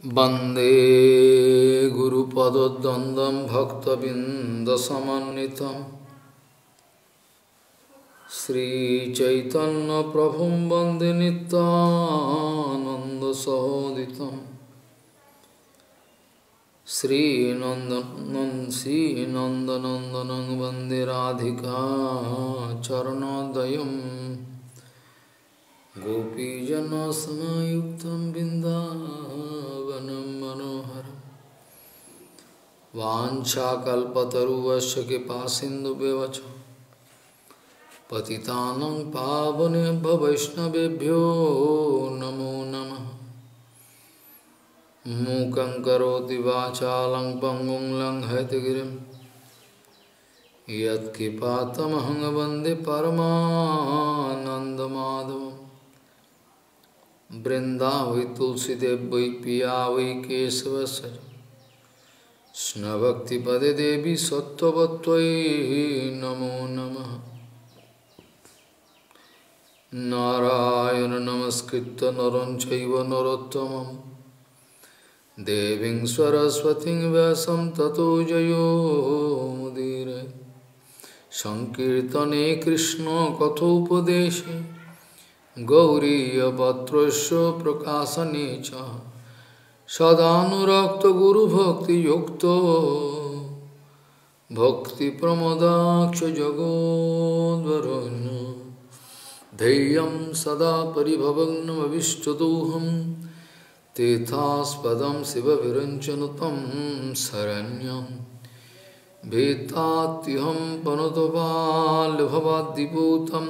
वंदे गुरुपदद्वन्द्वं भक्तबिन्दसमन्वितं श्रीचैतन्यप्रभुं वंदे नित्यानन्दसहोदितं श्रीनन्दनं श्रीनन्दनन्दनं वंदे राधिका चरणोदयम् गोपीजनसमायुक्तं बिन्दावनं वाञ्छाकल्पतरुवस्य कृपासिन्धुव्यवच पतितानं पावनेभ्य वैष्णवेभ्यो नमो नमः। मूकं करोति वाचालं पङ्गुं लङ्घयतगिरिं यत्कृपातमहं वंदे परमानन्दमाधवम्। वृंदावै तुलसीदेव वै पिया वै केशवस्य कृष्णभक्तिपदे देवी सत्त्ववत्त्वयि नमो नमः नारायण नमस्कृत्य नरं चैव नरोत्तमं देवीं सरस्वतीं व्यासं ततो जयो मुदीरे सङ्कीर्तने সদানুরক্ত গুরু ভক্তি যুক্ত ভক্তি প্রমদাক্ষ জগদ্বরণ ধৈর্যম সদা পরিভবগ্নমবিষ্টদোহম तीर्थास्पदं शिवविरञ्चनुतं शरण्यं भीतात्यहं पनुतपाल्भवाद्दिपूतं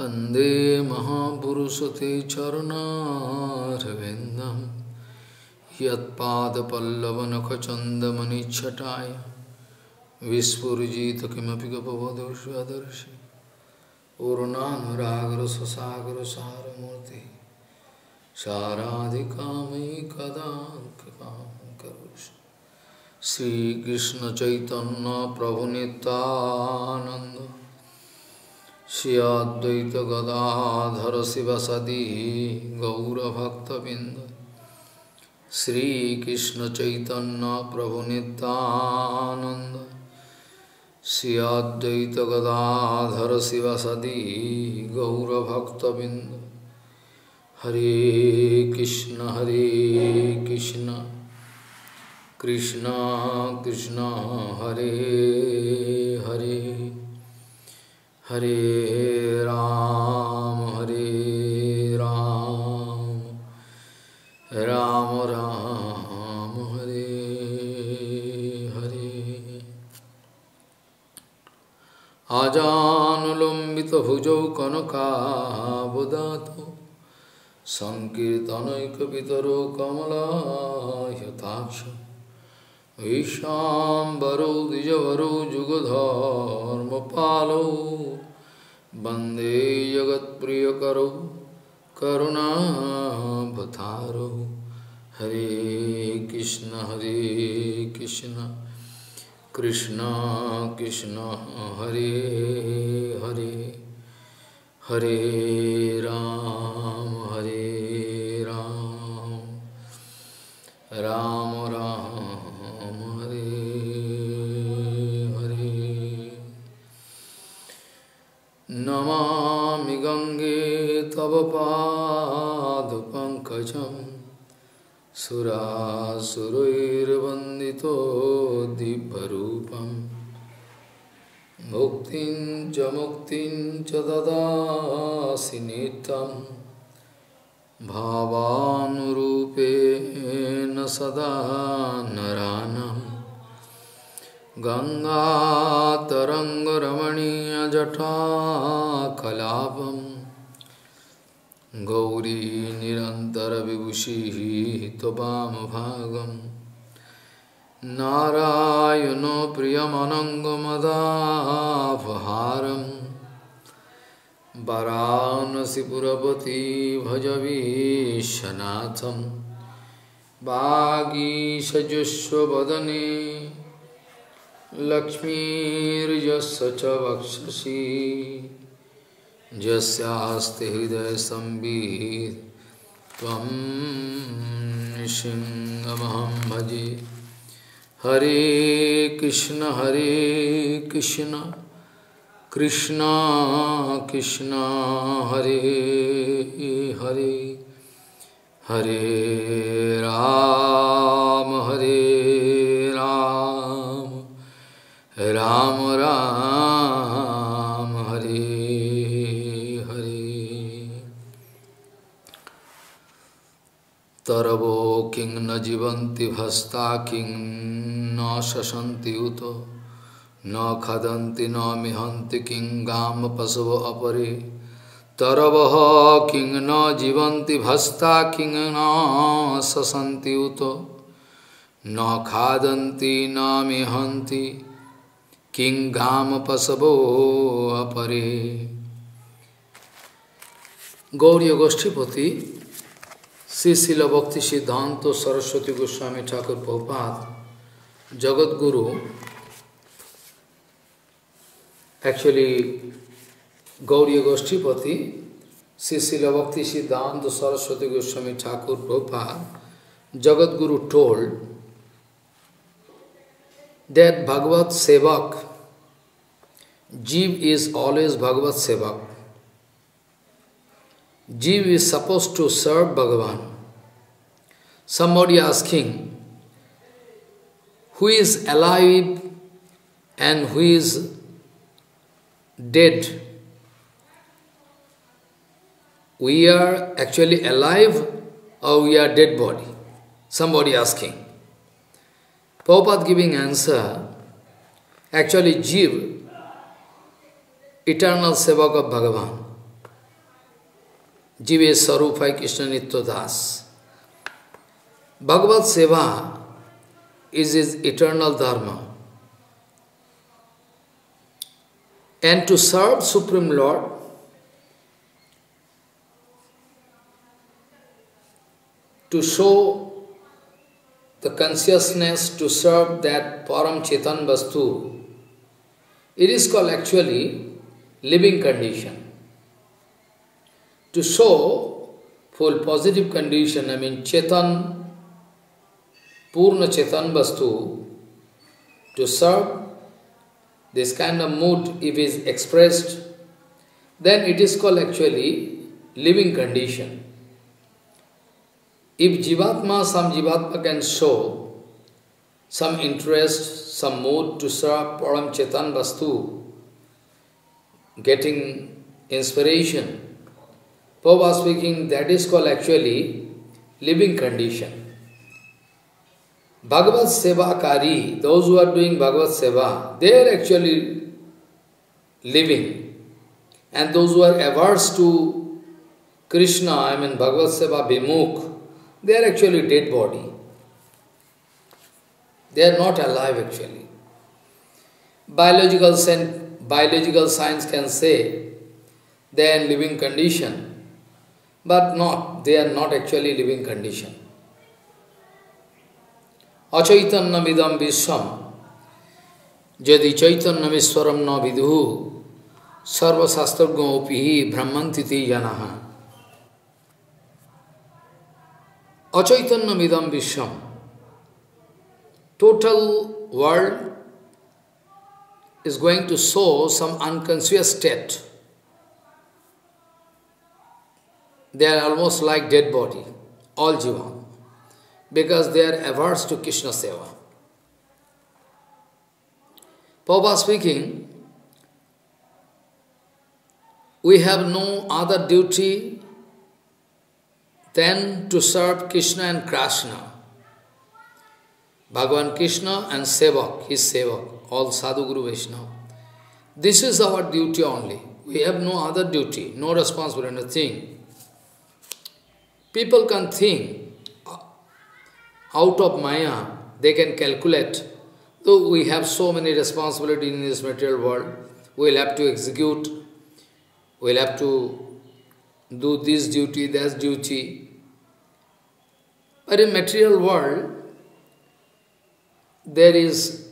वंदे महापुरुषते चरुणारविन्दं यत्पादपल्लवनखचन्दमनिच्छटाय। विस्फुरिजित किमपि गपवधूष्वदर्शि पूर्णानुरागरससागरसारमूर्ति। साराधिकामयि कदा कृपां करोषि श्रीकृष्णचैतन्यप्रभुनितानन्द श्री अद्वैत गदाधर शिवसदी गौरभक्तबिंद श्रीकृष्ण चैतन्य प्रभु नित्यानंद श्री अद्वैत गदाधर शिवसदी गौरभक्तबिंद हरे कृष्ण हरे कृष्ण। कृष्ण कृष्ण, हरे हरे। হরে রাম হরে রাম। রাম রাম হরে হরে। আজানুলম্বিত ভুজৌ কনকাবদাত সংকীর্তনৈকিতর কমলা হতাশ ईशाम्बरो द्विजवरो जुगधर्मपालौ। वंदे जगत्प्रियकरौ, करुणावतारौ। हरे कृष्ण हरे कृष्ण कृष्ण कृष्ण, हरे हरे। हरे राम। सुरासुरैर्वन्दितो दिव्यरूपं मुक्तिं च मुक्तिं च ददासि नित्यं भावानुरूपेण सदा नरानम्। गङ्गातरङ्गरमणीयजटाकलापं गौरी निरन्तरविभूषिः त्ववामभागं नारायणो प्रियमनङ्गमदापहारं वरानसिपुरपति भजवीशनाथं वागीशजुष्वदने लक्ष्मीर्यस्य च वक्षसि। यस्यास्ति हृदयसंवित् त्वं नृसिंहमहं भजे। हरे कृष्ण हरे कृष्ण कृष्ण कृष्ण, हरे हरे। हरे राम हरे राम राम राम। तरवो किं न जीवन्ति भस्ता किं न शसन्ति उत, न खदन्ति न मिहन्ति किं गाम पशव अपरे। तरवः किं न जीवन्ति भस्ता किं न शसन्ति उत, न खादन्ति न मिहन्ति किं गाम पशवो अपरे। गौरी गोष्ठीपति श्री शिल भक्ति सिद्धांत सरस्वती गोस्वामी ठाकुर प्रभुपाद जगत गुरु एक्चुअली गौरी गोष्ठीपति श्री शिल भक्ति सिद्धांत सरस्वती गोस्वामी ठाकुर प्रभुपाद जगत गुरु टोल्ड that भगवत सेवक जीव इज़ ऑलवेज भगवत सेवक जीव इज़ सपोज़ टू सर्व भगवान Somebody asking, who is alive and who is dead? We are actually alive or we are dead body? Somebody asking. Prabhupada giving answer, actually Jeev, eternal sevak of Bhagavan. Jive Sarupai Krishna Nitya Das. Bhagavad Seva is his eternal dharma. And to serve Supreme Lord, to show the consciousness to serve that Param Chetan Vastu, it is called actually living condition to show full positive condition, I mean Chetan, Purna Chetan Vastu, to serve this kind of mood, if is expressed, then it is called actually living condition. If Jivatma, some Jivatma can show some interest, some mood to serve Param Chetan Vastu, getting inspiration, Prabhupada speaking, that is called actually living condition. Bhagavad Seva Kari, those who are doing Bhagavad Seva, they are actually living. And those who are averse to Krishna, I mean Bhagavad Seva Bimukh, they are actually dead body. They are not alive actually. Biological, biological science can say they are in living condition, but not, they are not actually living condition. Achaitanyamidam vishwam jadi chaitanyamishwaram na vidhu sarva sastragnopihi brahmantiti janaha. Achaitanyamidam vishwam total world is going to show some unconscious state. They are almost like dead body, all jiva, because they are averse to Krishna Seva. Prabhupada speaking, we have no other duty than to serve Krishna and Krishna. Bhagavan Krishna and Sevak, his Sevak, all Sadhu Guru Vaishnava. This is our duty only. We have no other duty, no responsibility, nothing. People can think out of Maya, they can calculate. Though we have so many responsibilities in this material world, we will have to execute, we will have to do this duty, that duty. But in material world, there is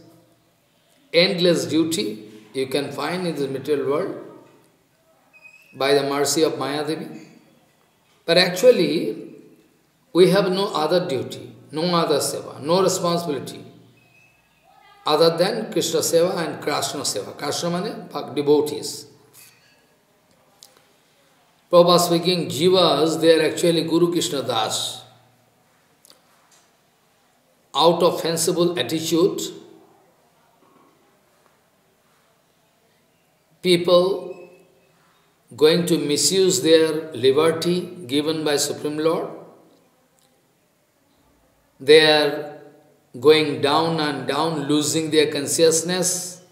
endless duty you can find in this material world by the mercy of Maya Devi. But actually, we have no other duty, no other seva, no responsibility other than Krishna seva and Krishna seva. Krishna means devotees. Prabhupada speaking, jivas, they are actually Guru Krishna Das. Out of fanciful attitude, people going to misuse their liberty given by Supreme Lord. They are going down and down, losing their consciousness.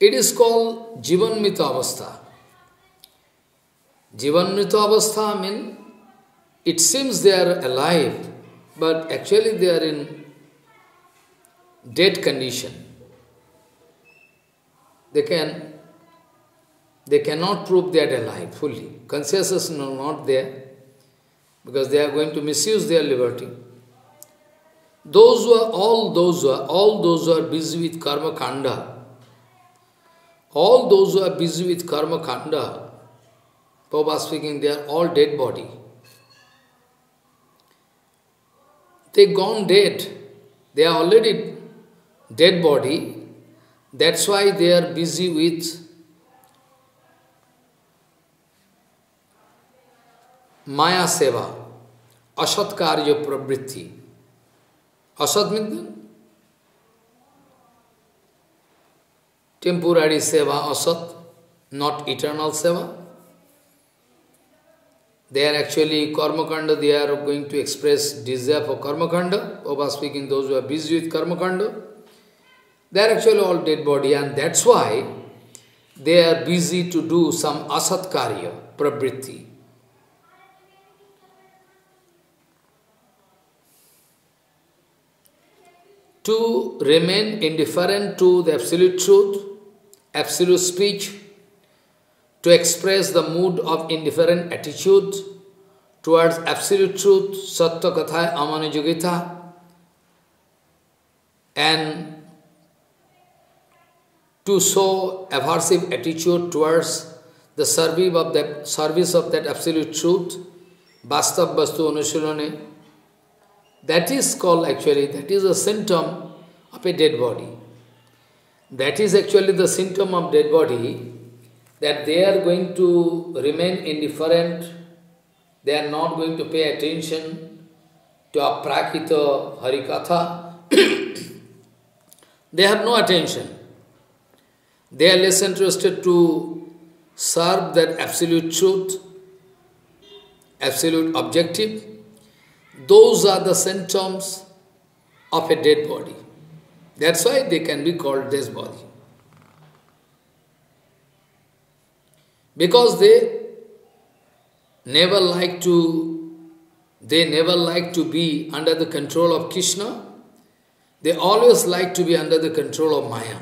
It is called Jivanmita Avastha. Jivanmita Avastha means it seems they are alive, but actually they are in dead condition. They can they cannot prove they are alive fully. Consciousness is not there because they are going to misuse their liberty. Those who are all those who are all those who are busy with karma kanda, all those who are busy with karma kanda, Prabhupada speaking, they are all dead body. They gone dead. They are already dead body. That's why they are busy with Maya Seva, असत्कार्य प्रवृत्ति। असत मिंदन temporary सेवा असत not eternal सेवा they are actually karmakanda they are going to express deserve for karmakanda. Speaking those are busy with karmakanda they are actually all dead body and that's why they are busy to do some असत कार्य प्रवृत्ति To remain indifferent to the absolute truth, absolute speech, to express the mood of indifferent attitude towards absolute truth, Satya Katha Amanujagita, and to show aversive attitude towards the service of that, service of that absolute truth, Vastav Vastu Anushilane, that is called actually, that is a symptom of a dead body. That is actually the symptom of dead body that they are going to remain indifferent, they are not going to pay attention to aprakita harikatha. they have no attention. They are less interested to serve that absolute truth, absolute objective. Those are the symptoms of a dead body. That's why they can be called dead body. because they never like to they never like to be under the control of Krishna. They always like to be under the control of Maya.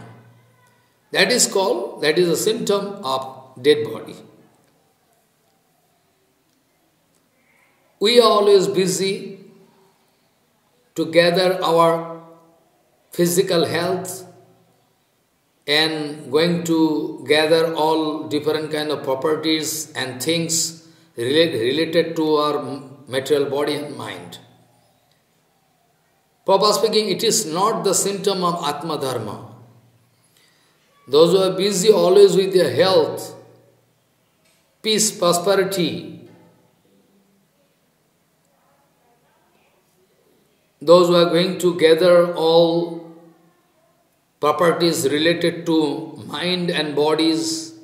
That is called, that is a symptom of dead body. We are always busy to gather our physical health, and going to gather all different kind of properties and things related to our material body and mind. Papa speaking, it is not the symptom of Atma Dharma. Those who are busy always with their health, peace, prosperity, those who are going to gather all properties related to mind and bodies.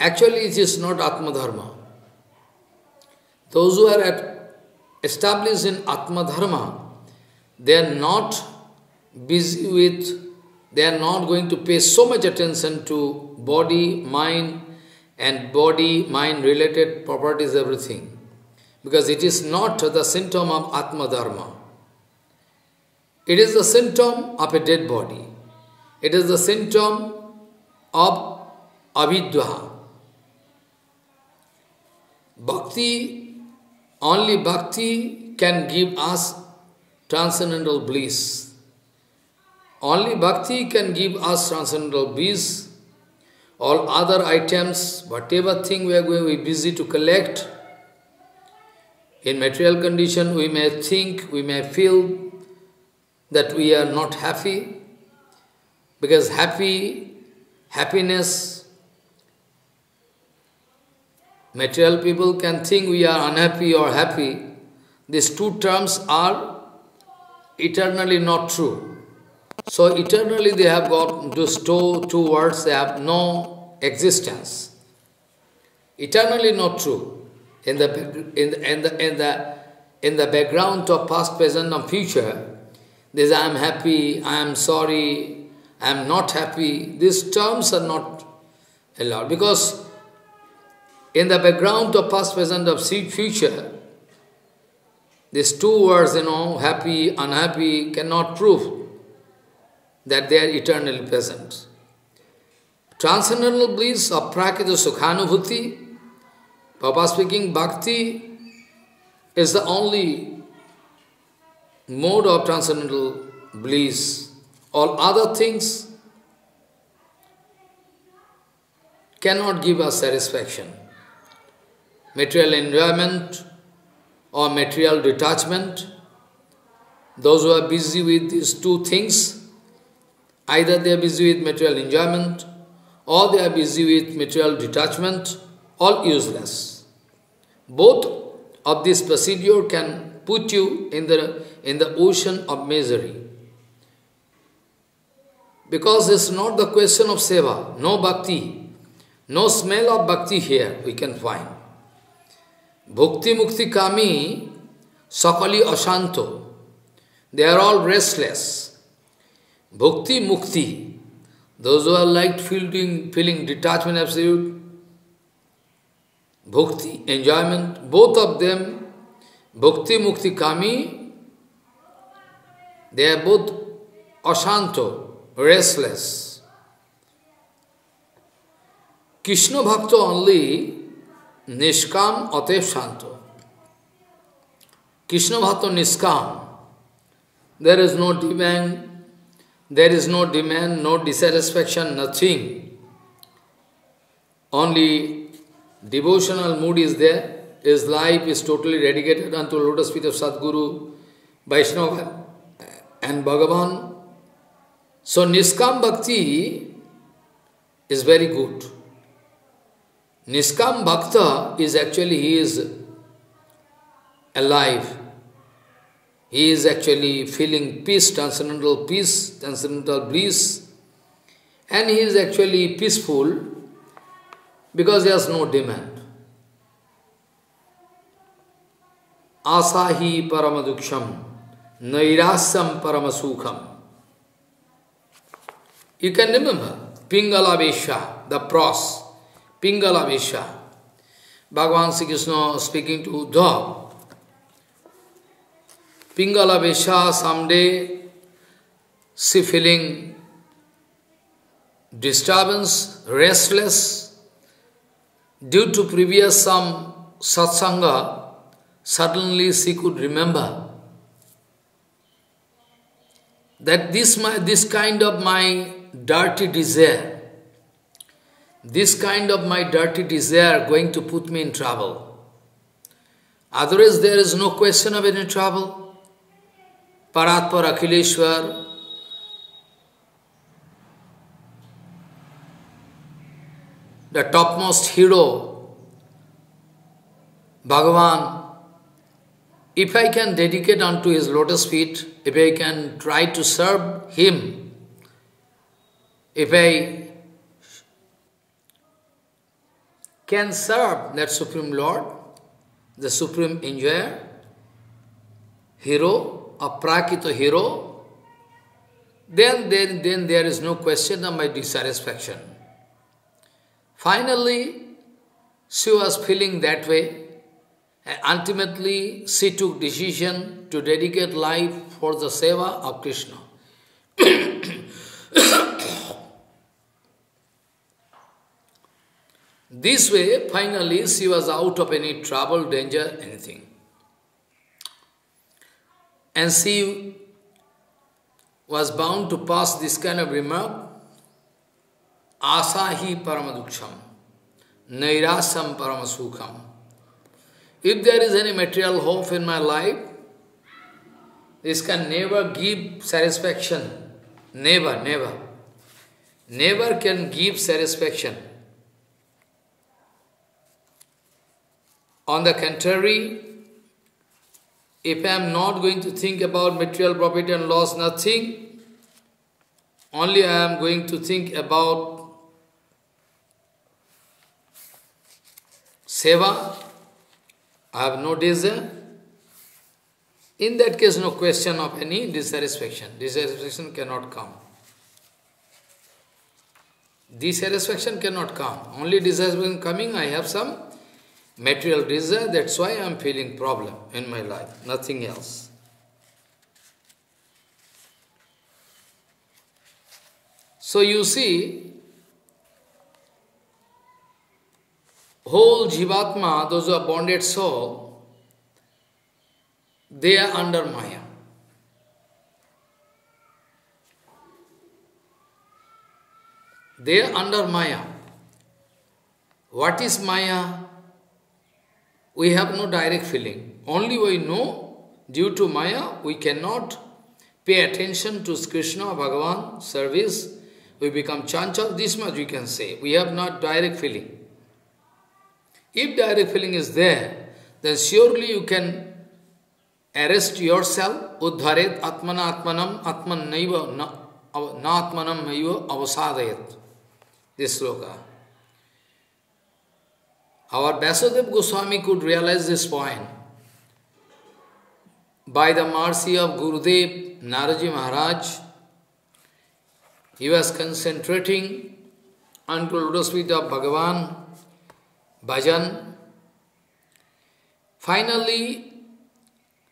Actually, it is not Atma Dharma. Those who are established in Atma Dharma, they are not busy with, they are not going to pay so much attention to body, mind, and body, mind related properties, everything. Because it is not the symptom of Atma Dharma. It is the symptom of a dead body. It is the symptom of avidya. Bhakti, only bhakti can give us transcendental bliss. Only bhakti can give us transcendental bliss. All other items, whatever thing we are going to be busy to collect, In material condition, we may think, we may feel that we are not happy, because happy, happiness, material people can think we are unhappy or happy. These two terms are eternally not true. So eternally they have got those two, two words, they have no existence. Eternally not true. In the, in the, in the, in the, in the background of past, present and future, this I am happy, I am sorry, I am not happy. These terms are not allowed because in the background of past, present, of future, these two words, you know, happy, unhappy, cannot prove that they are eternally present. Transcendental bliss of prakita sukhanubhuti, Papa speaking, bhakti is the only mode of transcendental bliss. All other things cannot give us satisfaction. Material enjoyment or material detachment, those who are busy with these two things, either they are busy with material enjoyment or they are busy with material detachment, all useless. Both of this procedure can put you in the, in the ocean of misery. Because it's not the question of seva, no bhakti, no smell of bhakti here we can find. Bhukti Mukti Kami, Sakali Ashanto, they are all restless. Bhukti Mukti, those who are like feeling, feeling detachment absolute, Bhukti, enjoyment, both of them, Bhukti Mukti Kami, they are both Ashanto, restless. Krishna Bhakta only Nishkam Atev Shanto. Krishna Bhakta Niskam. There is no demand, there is no demand, no dissatisfaction, nothing. Only devotional mood is there. His life is totally dedicated unto lotus feet of Sadguru, Vaishnava and Bhagavan. So Niskam Bhakti is very good. Niskam Bhakta is actually, he is alive. He is actually feeling peace, transcendental peace, transcendental bliss. And he is actually peaceful because he has no demand. Asahi paramaduksham, nairasam paramasukham. You can remember Pingala Vesha, the pros. Pingala Vesha. Bhagavan Sri Krishna speaking to Uddhav. Pingala Vesha, someday she feeling disturbance, restless, due to previous some satsanga, suddenly she could remember that this, my, this kind of my dirty desire, this kind of my dirty desire going to put me in trouble. Otherwise, there is no question of any trouble. Paratpar Akhileshwar, the topmost hero, Bhagavan, if I can dedicate unto his lotus feet, if I can try to serve him, if I can serve that Supreme Lord, the Supreme Enjoyer, hero, a prakita hero, then, then, then there is no question of my dissatisfaction. Finally, she was feeling that way. And ultimately, she took decision to dedicate life for the seva of Krishna. This way, finally, she was out of any trouble, danger, anything. And she was bound to pass this kind of remark, Asahi paramaduksham, nairasam paramasukham. if there is any material hope in my life, this can never give satisfaction. Never, never. Never can give satisfaction. On the contrary, if I am not going to think about material profit and loss, nothing, only I am going to think about seva, I have no desire. In that case, no question of any dissatisfaction. Dissatisfaction cannot come. Dissatisfaction cannot come. Only dissatisfaction coming, I have some material desire, that's why I am feeling problem in my life, nothing else. So you see, whole Jivatma, those who are bonded soul, they are under Maya. They are under Maya. What is Maya? We have no direct feeling. Only we know, due to Maya, we cannot pay attention to Krishna, Bhagavan, service. We become chanchal, this much we can say. We have not direct feeling. If direct feeling is there, then surely you can arrest yourself, uddharet atmana atmanam atman naiva na, na atmanam naiva avasadayat. This sloka. Our Vyasadev Goswami could realize this point. By the mercy of Gurudev, Naraji Maharaj, he was concentrating unto lotus feet of Bhagavan, bhajan. Finally,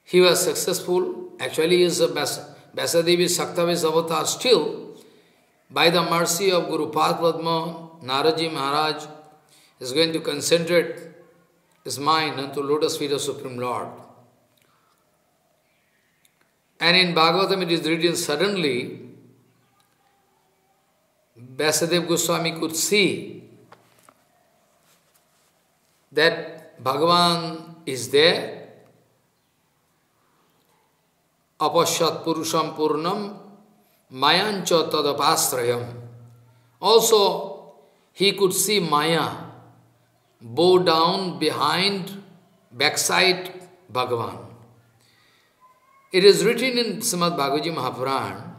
he was successful. Actually, he is a Vyasadevi Saktavis avatar still. By the mercy of Guru Padma, Naraji Maharaj is going to concentrate his mind unto lotus feet of Supreme Lord. And in Bhagavatam it is written suddenly, Vyasadeva Goswami could see that Bhagavan is there, apashat purusham purnam mayancha tadapastrayam. Also, he could see Maya, bow down behind, backside Bhagavan. It is written in Srimad Bhagavad Mahapuran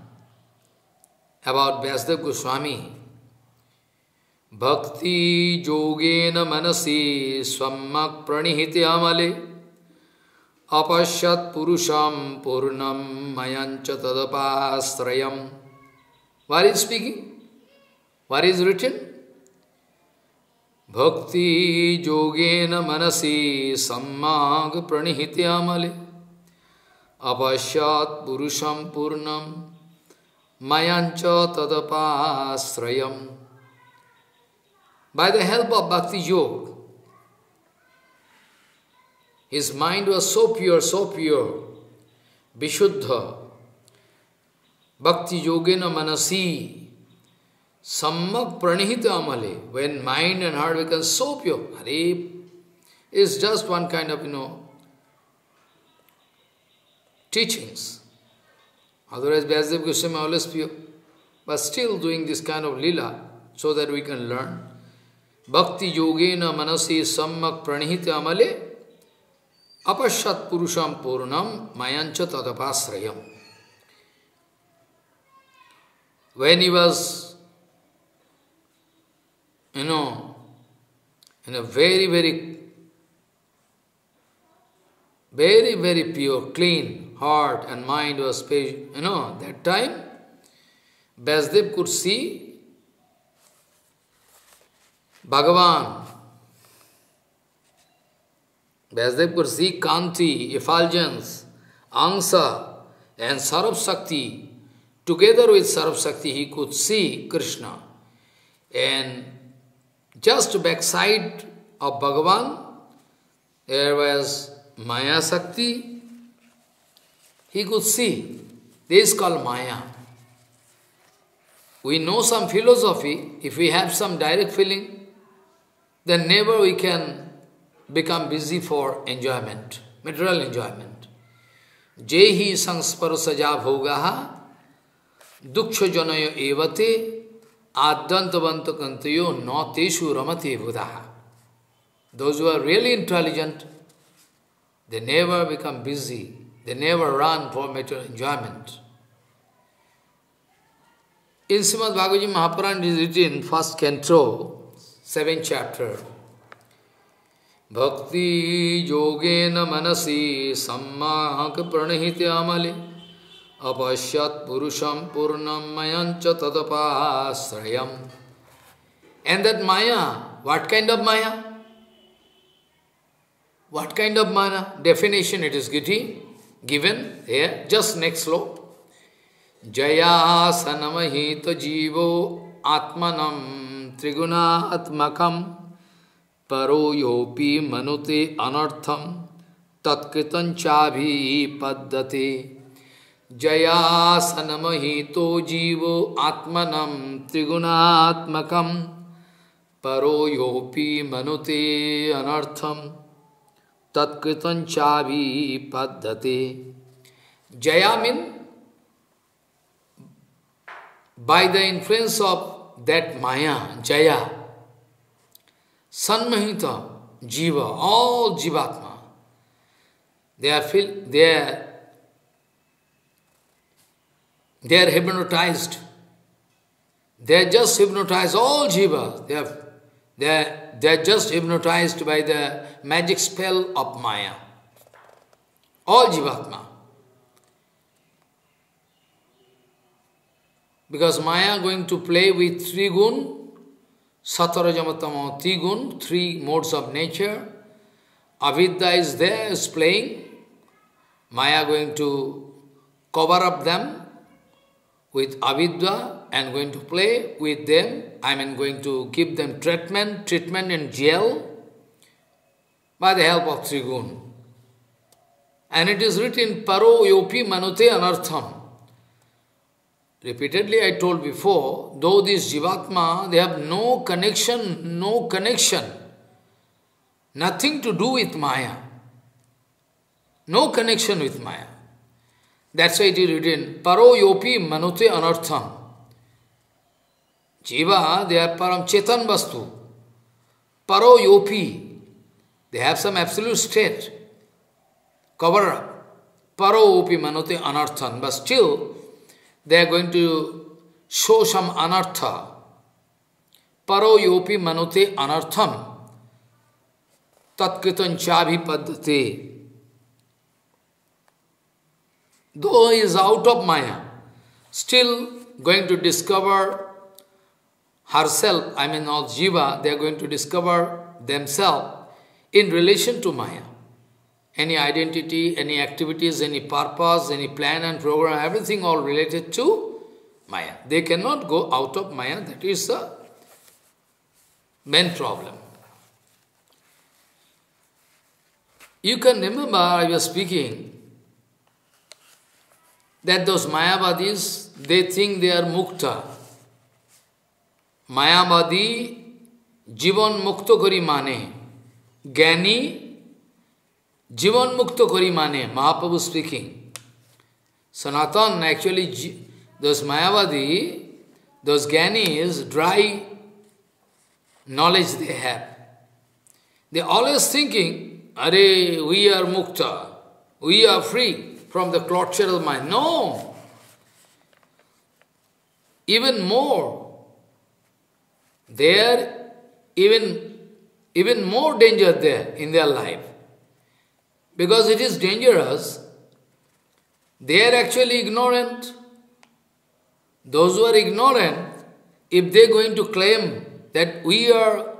about Vyasadeva Goswami. Bhakti yogena manasi swammak pranihiti amale apashat purusham purnam mayancha tadapastrayam. What is speaking? What is written? Bhakti yogena manasi sammag pranihityamale apashat purusham purnam mayancha tadapasrayam. By the help of Bhakti Yoga, his mind was so pure, so pure, Vishuddha. Bhakti Yogena Manasi Sammak pranihita amale, when mind and heart become so pure, Hare is just one kind of, you know, teachings. Otherwise, Vyasadeva Goswami always pure. But still doing this kind of lila, so that we can learn. Bhakti yogena manasi sammak pranihita amale apashat purusham purnam mayancha tadapasrayam. When he was you know, in a very, very, very, very pure, clean heart and mind was, you know, that time, Vyasadeva could see Bhagavan. Vyasadeva could see Kanti, effulgence, Angsa, and Sarab Shakti. Together with Sarab Shakti, he could see Krishna. And just backside of Bhagavan, there was Maya Sakti. He could see. This is called Maya. We know some philosophy. If we have some direct feeling, then never we can become busy for enjoyment, material enjoyment. Jehi sangsparsaja bhogaha duksha janayo evate adantavanta kantayo nateshu ramate buddha. Those who are really intelligent, they never become busy, they never run for material enjoyment. In Srimad Bhagavad Mahapuran is written, first canto, seven chapter. भक्ति योगे न मनसी सम्माक प्रणहित अमले अपश्यत्षम पूर्णम मयंच तदपाश्रय and that maya what kind of maya what kind of माना डेफिनेशन इट इज़ गिटी गिवेन हे जस्ट नेक्स्ट लो जया सनमहित जीवो आत्मनम त्रिगुणात्मकम परो योपी मनुते अनर्थम तत्कृतंचाभी पद्धते जयासनमहितो जीवो आत्मनम त्रिगुणात्मकम परो योपी मनुते अनर्थम तत्कृतंचाभी पद्धते Jaya mean by the influence of that Maya, Jaya, Sanmahita, Jiva, all Jivatma, they are feel, they are they are hypnotized. They are just hypnotized, all Jiva. They are, they are, they are just hypnotized by the magic spell of Maya. All Jivatma. Because Maya going to play with three gun, Satarajamatama, three gun, three modes of nature. Avidya is there, is playing. Maya going to cover up them with avidya and going to play with them. I mean going to give them treatment, treatment in jail by the help of Trigun. And it is written, Paro yopi manute anartham. Repeatedly I told before, though this Jivatma, they have no connection, no connection, nothing to do with Maya. No connection with Maya. That's why it is written, Paro yopi manute anartham. Jiva, they are param chetan vastu. Paro yopi, they have some absolute state. Cover up. Paro yopi manute anartham. But still, they are going to show some anartha. Paro yopi manute anartham. Tatkritan chabhi Though he is out of Maya, still going to discover herself, I mean all Jiva, they are going to discover themselves in relation to Maya any identity, any activities, any purpose, any plan and program, everything all related to Maya. They cannot go out of Maya, that is the main problem. You can remember, I was speaking, that those Mayavadis, they think they are mukta. Mayavadi, jivan mukta kari mane. Gani Jivan Mukta Kori Mane, Mahaprabhu speaking. Sanatan, actually, those Mayavadi, those Gyanis, dry knowledge they have. They always thinking, Are, we are Mukta, we are free from the of mind. No! Even more, there, even, even more danger there in their life because it is dangerous. They are actually ignorant. Those who are ignorant, if they are going to claim that we are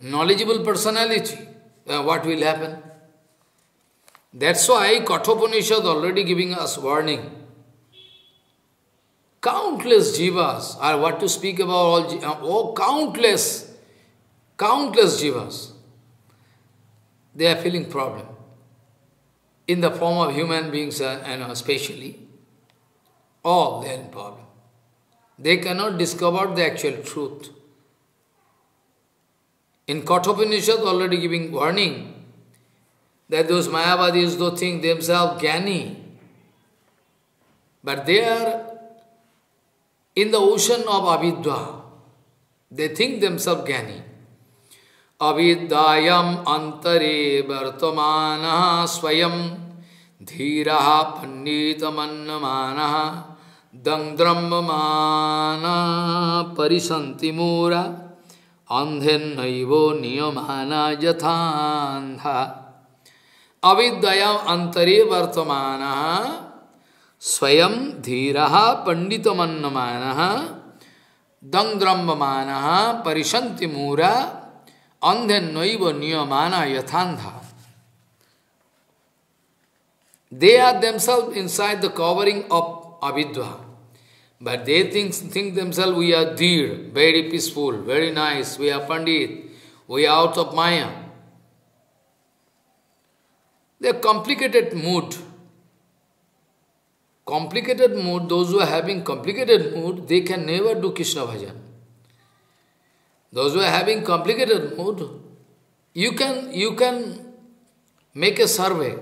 knowledgeable personality, uh, what will happen? That's why Kathopanishad already giving us warning. Countless jivas are what to speak about all, uh, oh, countless, countless jivas. They are feeling problem in the form of human beings, uh, and especially, all they are in problem. They cannot discover the actual truth. In Kathopanishad already giving warning, that those Mayavadis do think themselves Gyani, but they are in the ocean of Avidya. They think themselves Gyani. अविद्यायम अंतरे वर्तमान स्वयं। धीरा पंडित पंडितमन्नमान दंग्रम्यमान परिसंति मूरा no नियमाना यथाध अविद्याम अंतरे वर्तमान, स्वयं धीर पंडितमन्नमान दंग्रम्यमान परिसंति मूरा अंधे नैव नियमाना यथांधा they are themselves inside the covering of अविद्वा but they think think themselves we are dhira very peaceful very nice we are pandit we out of maya they complicated mood complicated mood, those who are having complicated mood, they can never do krishna bhajan. Those who are having complicated mood, you can, you can make a survey.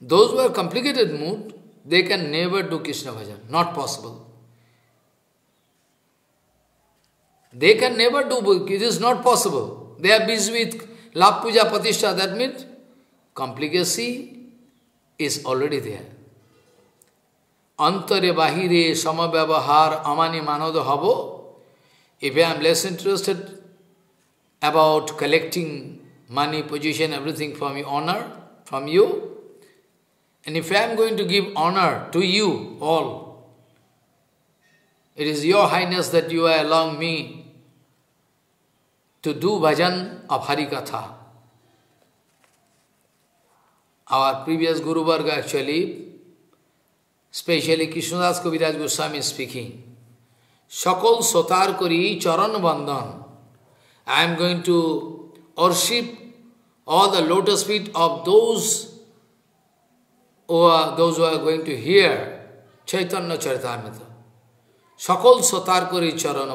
Those who are complicated mood, they can never do Krishna bhajan. Not possible. They can never do, it is not possible. They are busy with love puja patishtha, that means complicacy is already there. Antare bahire samabhyavahar amani manodo habo. If I am less interested about collecting money, position, everything from you, honor from you, and if I am going to give honor to you all, it is your highness that you are allowing me to do bhajan of Harikatha. Our previous Guru Varga actually, especially Krishnadas Kaviraj Goswami is speaking, Shakol Sotar Kori Charan. I am going to worship all the lotus feet of those who are, those who are going to hear Chaitanya Charitamrita. Shakol Sotar Kori Charan.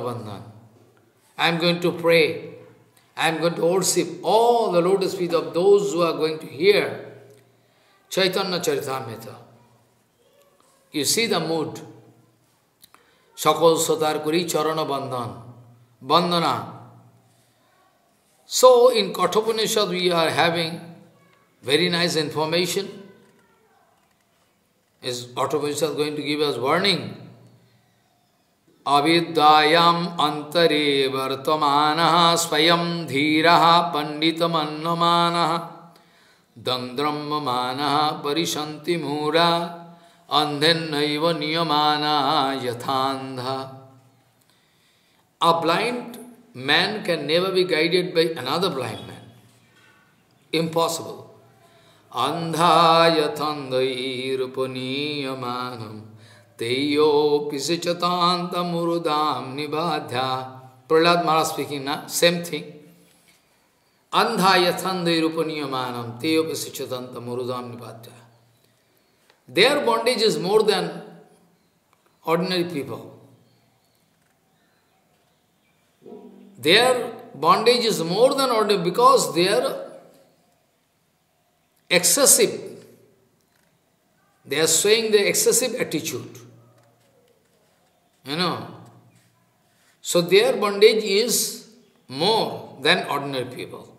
I am going to pray. I am going to worship all the lotus feet of those who are going to hear Chaitanya Charitamrita. You see the mood. Charana Bandhan. Bandhana. So in Kathopanishad we are having very nice information. Is Kathopanishad going to give us warning? अविद्यायाम अंतरे वर्तमान स्वयं धीर पंडितमन्नमान Dandramamana parishanti mura andhennaiva niyamana yathandha. A blind man can never be guided by another blind man. Impossible. Andha yathandairupaniyamana teyo pisichatanta murudam nibadhya. Prahlad Maharaj speaking now, same thing. Andha yathandairupanyamanam teyopasichadanta murudam nipadya. Their bondage is more than ordinary people. Their bondage is more than ordinary because they are excessive. They are showing the excessive attitude. You know. So their bondage is more than ordinary people.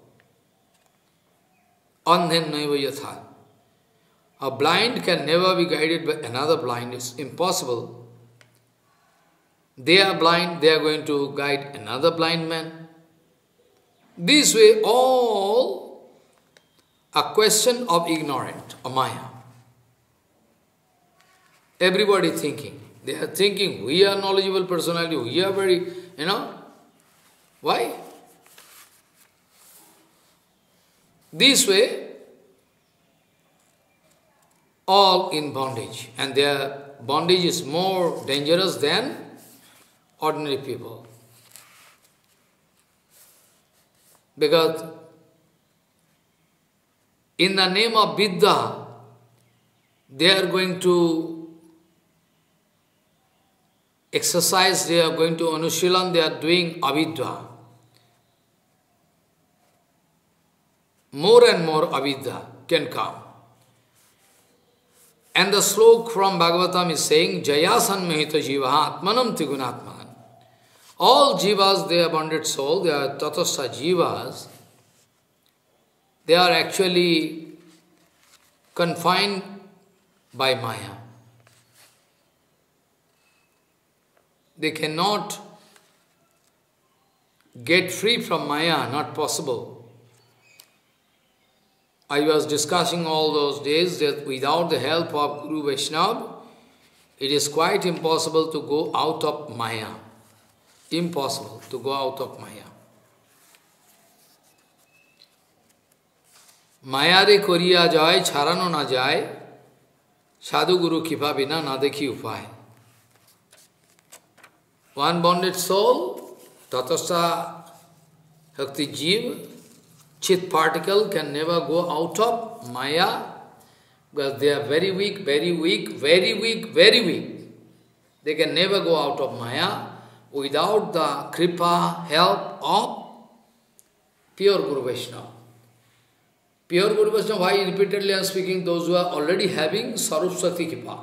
Andhen A blind can never be guided by another blind. It's impossible. They are blind, they are going to guide another blind man. This way, all a question of ignorant, a maya. Everybody thinking. They are thinking, we are knowledgeable personality, we are very, you know. Why? This way, all in bondage, and their bondage is more dangerous than ordinary people. Because in the name of Vidya, they are going to exercise, they are going to Anushilan, they are doing Avidya. more and more avidya can come. And the slok from Bhagavatam is saying, Jayasan Mahita Jiva Atmanam Tigunatman. All jivas, they are bonded soul, they are tatastha jivas, they are actually confined by Maya. They cannot get free from Maya, not possible. I was discussing all those days that without the help of Guru Vaishnava, it is quite impossible to go out of Maya. Impossible to go out of Maya. মায়ারে করিয়া যায় ছাড়ানো না যায় সাধু গুরু কৃপা বিনা না দেখি উপায় One bonded soul, tatastha Shakti Jeev, chit particle can never go out of Maya because they are very weak, very weak, very weak, very weak. They can never go out of Maya without the kripa help of pure Guru Vaishnava. Pure Guru Vaishnava, why repeatedly I am speaking, those who are already having Sarup Shakti Kripa.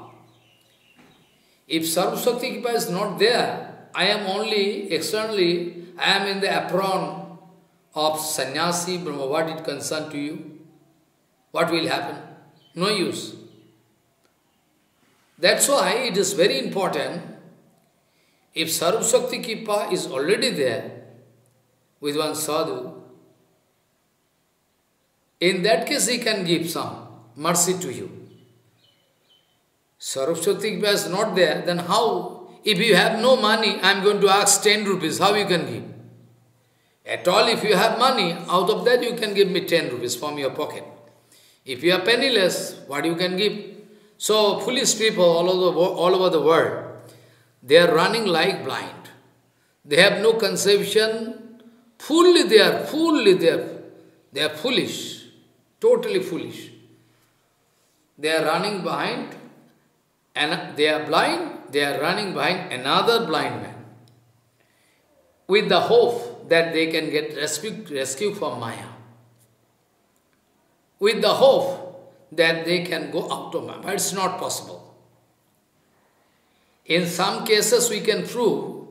If Sarup Shakti Kripa is not there, I am only externally, I am in the apron of sannyasi, Brahma, what it concern to you? What will happen? No use. That's why it is very important, if Sarup Shakti Kipa is already there with one sadhu, in that case he can give some mercy to you. Sarup Shakti Kipa is not there, then how? If you have no money, I am going to ask 10 rupees, how you can give? At all, if you have money, out of that you can give me 10 rupees from your pocket. If you are penniless, what you can give? So, foolish people all over, all over the world, they are running like blind. They have no conception, fully they are, fully they are, they are foolish, totally foolish. They are running behind, and they are blind, they are running behind another blind man. With the hope that they can get rescue, rescue from Maya. With the hope that they can go out of Maya, but it's not possible. In some cases we can prove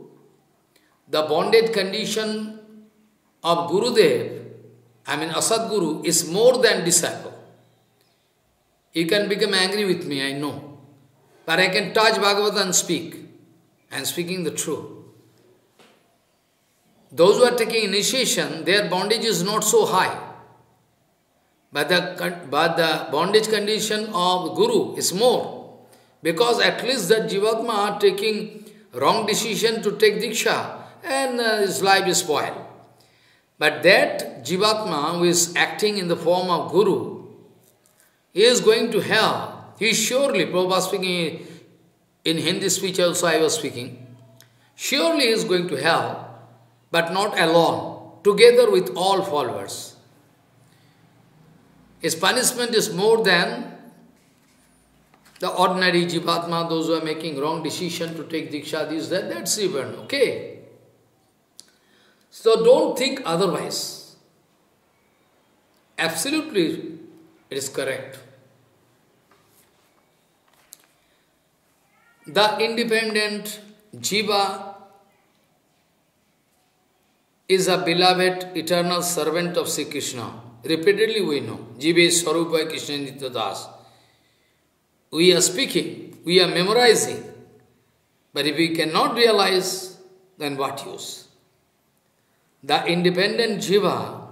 the bonded condition of Gurudev, I mean Asad Guru, is more than disciple. You can become angry with me, I know. But I can touch Bhagavad and speak. and speaking the truth. Those who are taking initiation, their bondage is not so high. But the, but the bondage condition of Guru is more. Because at least that Jivatma are taking wrong decision to take Diksha and uh, his life is spoiled. But that Jivatma who is acting in the form of Guru, he is going to hell. He is surely, Prabhupada speaking in Hindi speech also I was speaking, surely he is going to hell but not alone, together with all followers. His punishment is more than the ordinary jivatma, those who are making wrong decision to take diksha, this, that, that's even, okay? So don't think otherwise. Absolutely, it is correct. The independent jiva is a beloved eternal servant of Sri Krishna. Repeatedly we know, Jive Swarupa Krishna Nitya Das. We are speaking, we are memorizing, but if we cannot realize, then what use? The independent Jiva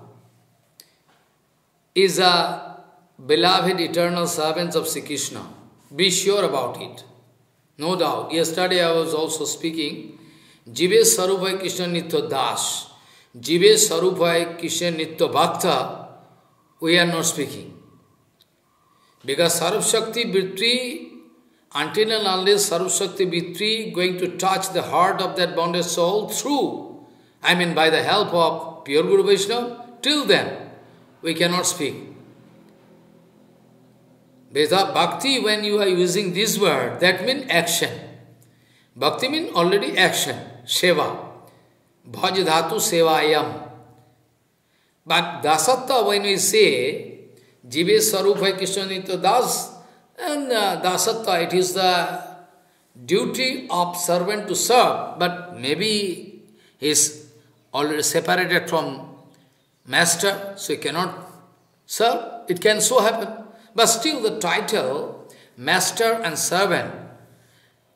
is a beloved eternal servant of Sri Krishna. Be sure about it. No doubt. Yesterday I was also speaking, Jive Sarupa Krishna Nitya Das. Jive Sarupaya Krishna Nitya Bhakta, we are not speaking. Because Sarup Shakti until and unless Sarup Shakti going to touch the heart of that bonded soul through, I mean by the help of pure Guru Vaishnava, till then we cannot speak. Veda Bhakti, when you are using this word, that means action. Bhakti means already action, seva. Bhaj dhatu sevayam. But dasatta, when we say, Jive Sarupa Krishna Nitya Das, and uh, dasatta, it is the duty of servant to serve, but maybe he is already separated from master, so he cannot serve. It can so happen. But still the title, master and servant,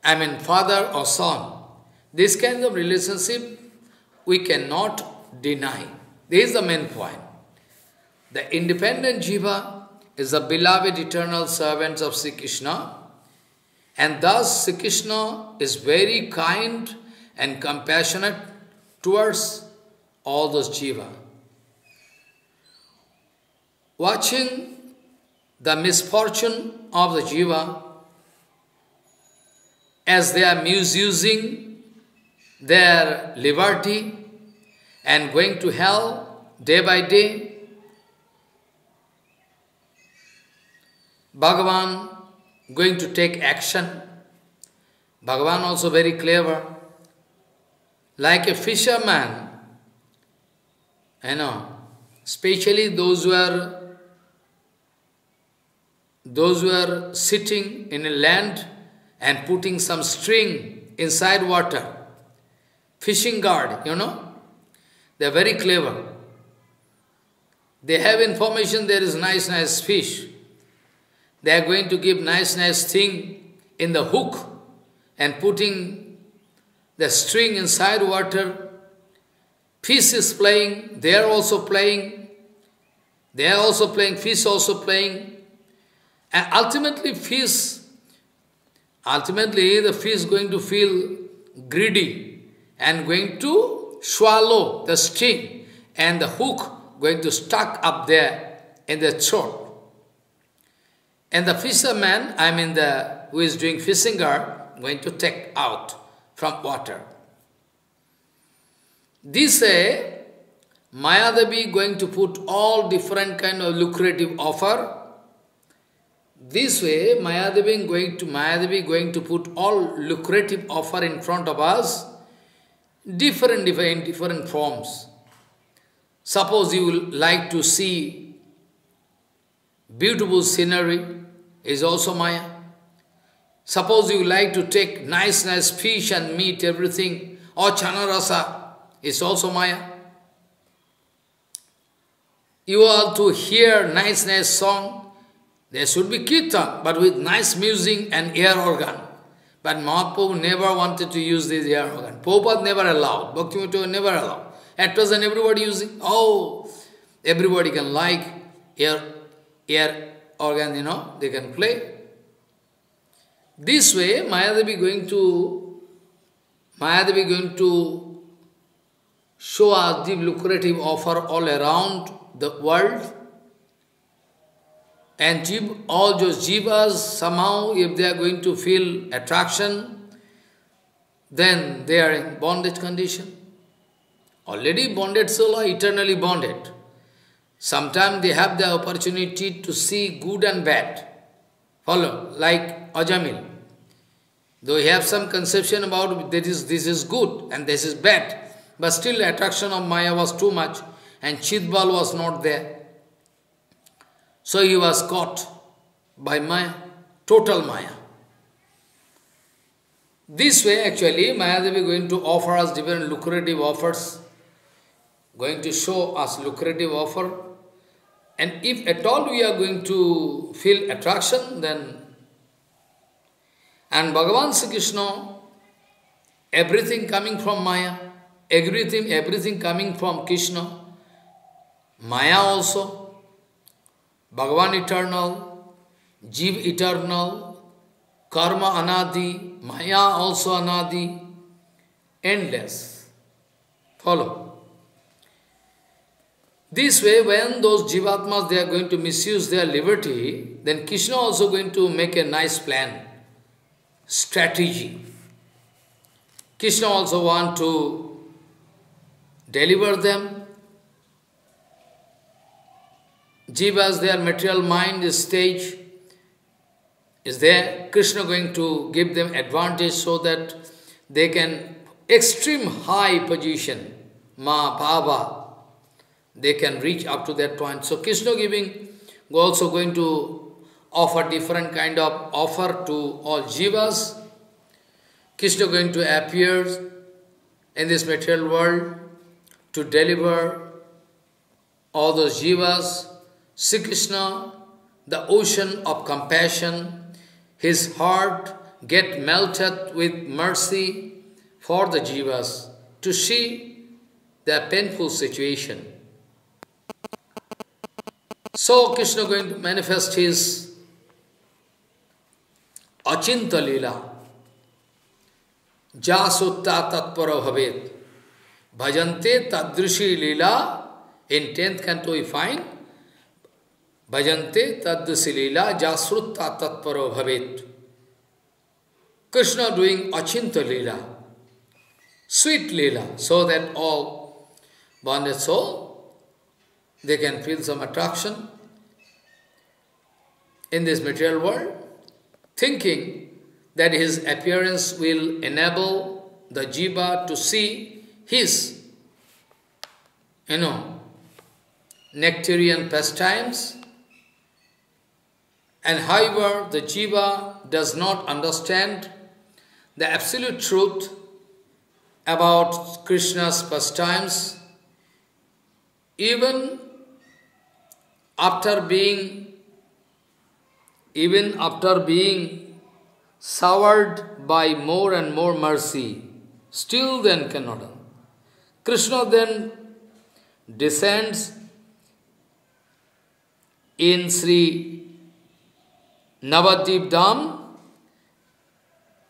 I mean father or son, this kind of relationship we cannot deny. This is the main point. The independent jiva is the beloved eternal servant of Sri Krishna, and thus Sri Krishna is very kind and compassionate towards all those jiva. Watching the misfortune of the jiva as they are misusing their liberty and going to hell day by day, Bhagavan going to take action. Bhagavan also very clever. Like a fisherman, you know, especially those who are those who are sitting in a land and putting some string inside water. Fishing guard, you know. They are very clever. They have information there is nice, nice fish. They are going to give nice, nice thing in the hook and putting the string inside water. Fish is playing, they are also playing. They are also playing, fish also playing. And ultimately fish, ultimately the fish is going to feel greedy and going to swallow the string and the hook going to stuck up there in the throat. And the fisherman, I mean the who is doing fishing are going to take out from water. This say Mayadevi going to put all different kind of lucrative offer. This way Mayadevi going to Mayadevi going to put all lucrative offer in front of us, different different different forms. Suppose you like to see beautiful scenery, is also Maya. Suppose you like to take nice, nice fish and meat, everything, or chanarasa, is also Maya. You are to hear nice, nice song, there should be kirtan, but with nice music and ear organ. But Mahaprabhu never wanted to use this ear organ. Prabhupada never allowed. Bhaktivinoda never allowed. At present everybody using, oh, everybody can like ear, ear organ, you know, they can play. This way, Mayadevi going to, Mayadevi going to show us the lucrative offer all around the world. And all those jivas, somehow, if they are going to feel attraction, then they are in bondage condition. Already bonded soul are eternally bonded. Sometimes they have the opportunity to see good and bad. Follow, like Ajamil. Though he have some conception about that is this is good and this is bad, but still attraction of Maya was too much and Chidbal was not there. So he was caught by Maya, total Maya. This way actually Maya Devi going to offer us different lucrative offers, going to show us lucrative offer and if at all we are going to feel attraction, then and Bhagavan Sri Krishna, everything coming from Maya, everything, everything coming from Krishna, Maya also, Bhagavan eternal, Jiv eternal, Karma anadi, Maya also anadi, endless. Follow. This way, when those jivatmas, they are going to misuse their liberty, then Krishna also going to make a nice plan, strategy. Krishna also want to deliver them. Jivas, their material mind is stage, is there. Krishna going to give them advantage so that they can extreme high position, ma, bhava, they can reach up to that point. So Krishna giving, also going to offer different kind of offer to all jivas. Krishna going to appear in this material world to deliver all those jivas. Sri Krishna, the ocean of compassion, his heart get melted with mercy for the jivas to see their painful situation. So Krishna going to manifest his Achinta Leela. Jasutta Tatpara Bhavet. Bhajante Tadrishi. In 10th canto we find Bhajante Tadrishi Leela Jasrutta Tatpara Bhavet. Krishna doing Achinta Leela. Sweet Leela. So that all bonded soul, they can feel some attraction in this material world, thinking that his appearance will enable the jiva to see his, you know, nectarian pastimes. And however, the jiva does not understand the absolute truth about Krishna's pastimes, even after being even after being soured by more and more mercy, still then cannot. Krishna then descends in Sri Navadwip Dham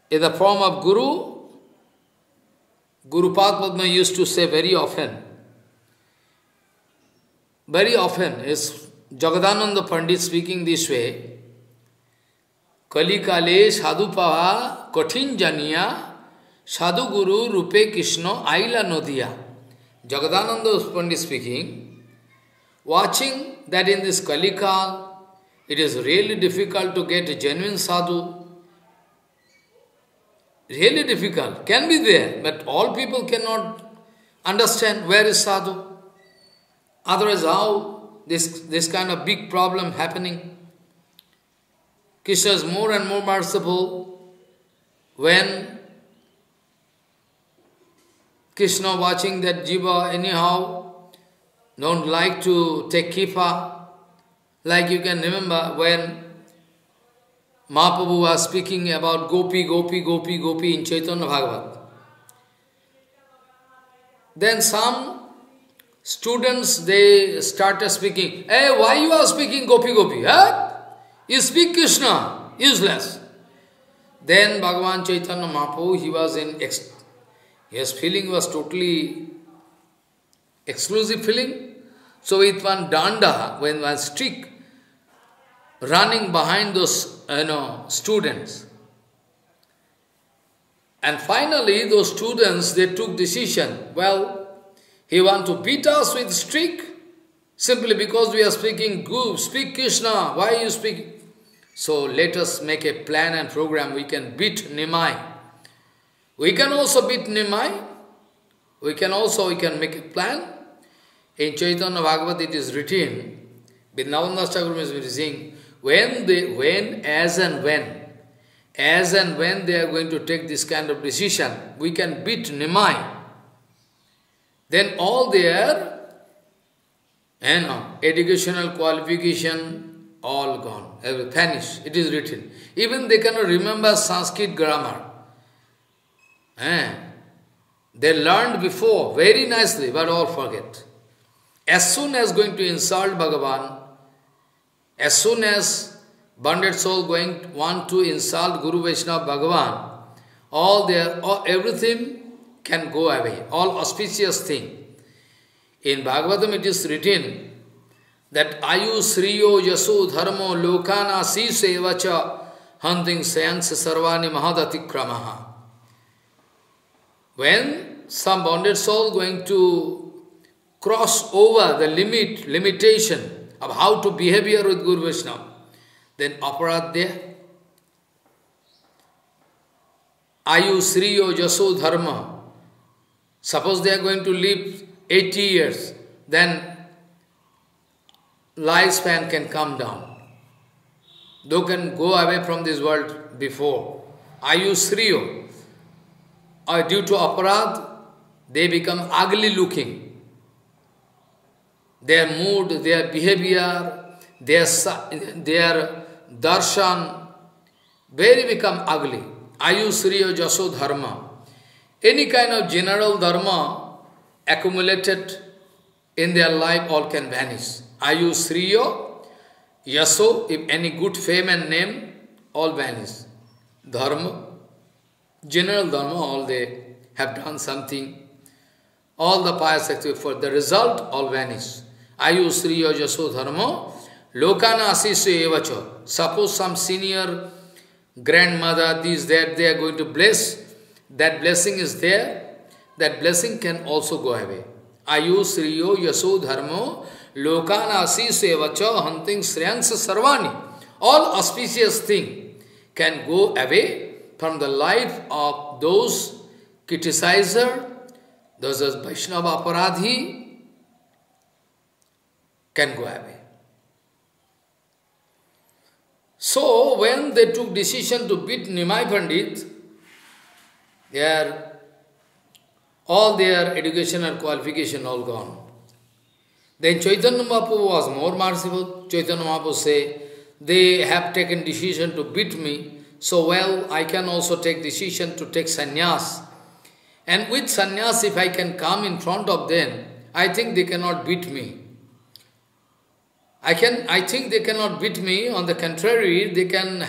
in the form of Guru. Guru Padma used to say very often, very often is Jagadananda Pandit speaking this way, Kali Kale Sadhu Paha Kothin Janiya Sadhu Guru Rupe Krishna Aila Nodiya. Jagadananda Pandit speaking, watching that in this Kali Kal, it is really difficult to get a genuine sadhu. Really difficult. Can be there, but all people cannot understand where is sadhu. Otherwise, how this, this kind of big problem happening? Krishna is more and more merciful when Krishna watching that jiva anyhow don't like to take kipa. Like you can remember when Mahaprabhu was speaking about Gopi, Gopi, Gopi, Gopi in Chaitanya Bhagavat. Then some students, they started speaking, Hey, why you are speaking Gopi, Gopi? Huh? You speak Krishna, useless. Then Bhagavan Chaitanya Mahaprabhu, he was in, his feeling was totally exclusive feeling. So with one danda, when one stick, running behind those, you know, students. And finally, those students, they took decision. Well, he want to beat us with stick, simply because we are speaking, go, speak Krishna, why you speak? So let us make a plan and program. We can beat Nimai. We can also beat Nimai. We can also we can make a plan. In Chaitanya Bhagavat it is written, Vrindavan Thakur is saying, when they when, as and when, as and when they are going to take this kind of decision, we can beat Nimai. Then all their you know, educational qualification, all gone, vanished. It is written. Even they cannot remember Sanskrit grammar. Eh? They learned before very nicely, but all forget. As soon as going to insult Bhagavan, as soon as bonded soul going want to insult Guru Vaishnava Bhagavan, all their all, everything can go away, all auspicious thing. In Bhagavatam it is written, that ayu sriyo yaso dharmo lokana sisevacha hunting sayansa sarvani mahadatikramaha. When some bonded soul going to cross over the limit, limitation of how to behave with Guru Vaishnava, then aparad there. Ayu sriyo yaso dharma. Suppose they are going to live 80 years, then lifespan can come down. They can go away from this world before. Ayu Sriyo, or uh, due to aparad, they become ugly looking. Their mood, their behavior, their, their darshan, very become ugly. Ayu Sriyo Jaso Dharma. Any kind of general dharma accumulated in their life all can vanish. Ayu Sriyo, Yaso, if any good fame and name, all vanish. Dharma, general dharma, all they have done something. All the pious activity for the result, all vanish. आयु श्री यशो धर्मो। लोकान आशीष एवचो। Suppose some senior grandmother this that they are going to bless that blessing is there that blessing can also go हैवे आयु श्रीयो यशो धर्मो। लोकान आशीष एवचो। हंतिंग श्रेयंस सर्वाणी। All auspicious thing can go away from the life of those criticiser those Vaishnava aparadhi can go away. So, when they took decision to beat Nimai Pandit, their, all their education and qualification all gone. Then Chaitanya Mahaprabhu was more merciful. Chaitanya Mahaprabhu say, they have taken decision to beat me, so well, I can also take decision to take sannyas. And with sannyas, if I can come in front of them, I think they cannot beat me. I can, I think they cannot beat me. On the contrary, they can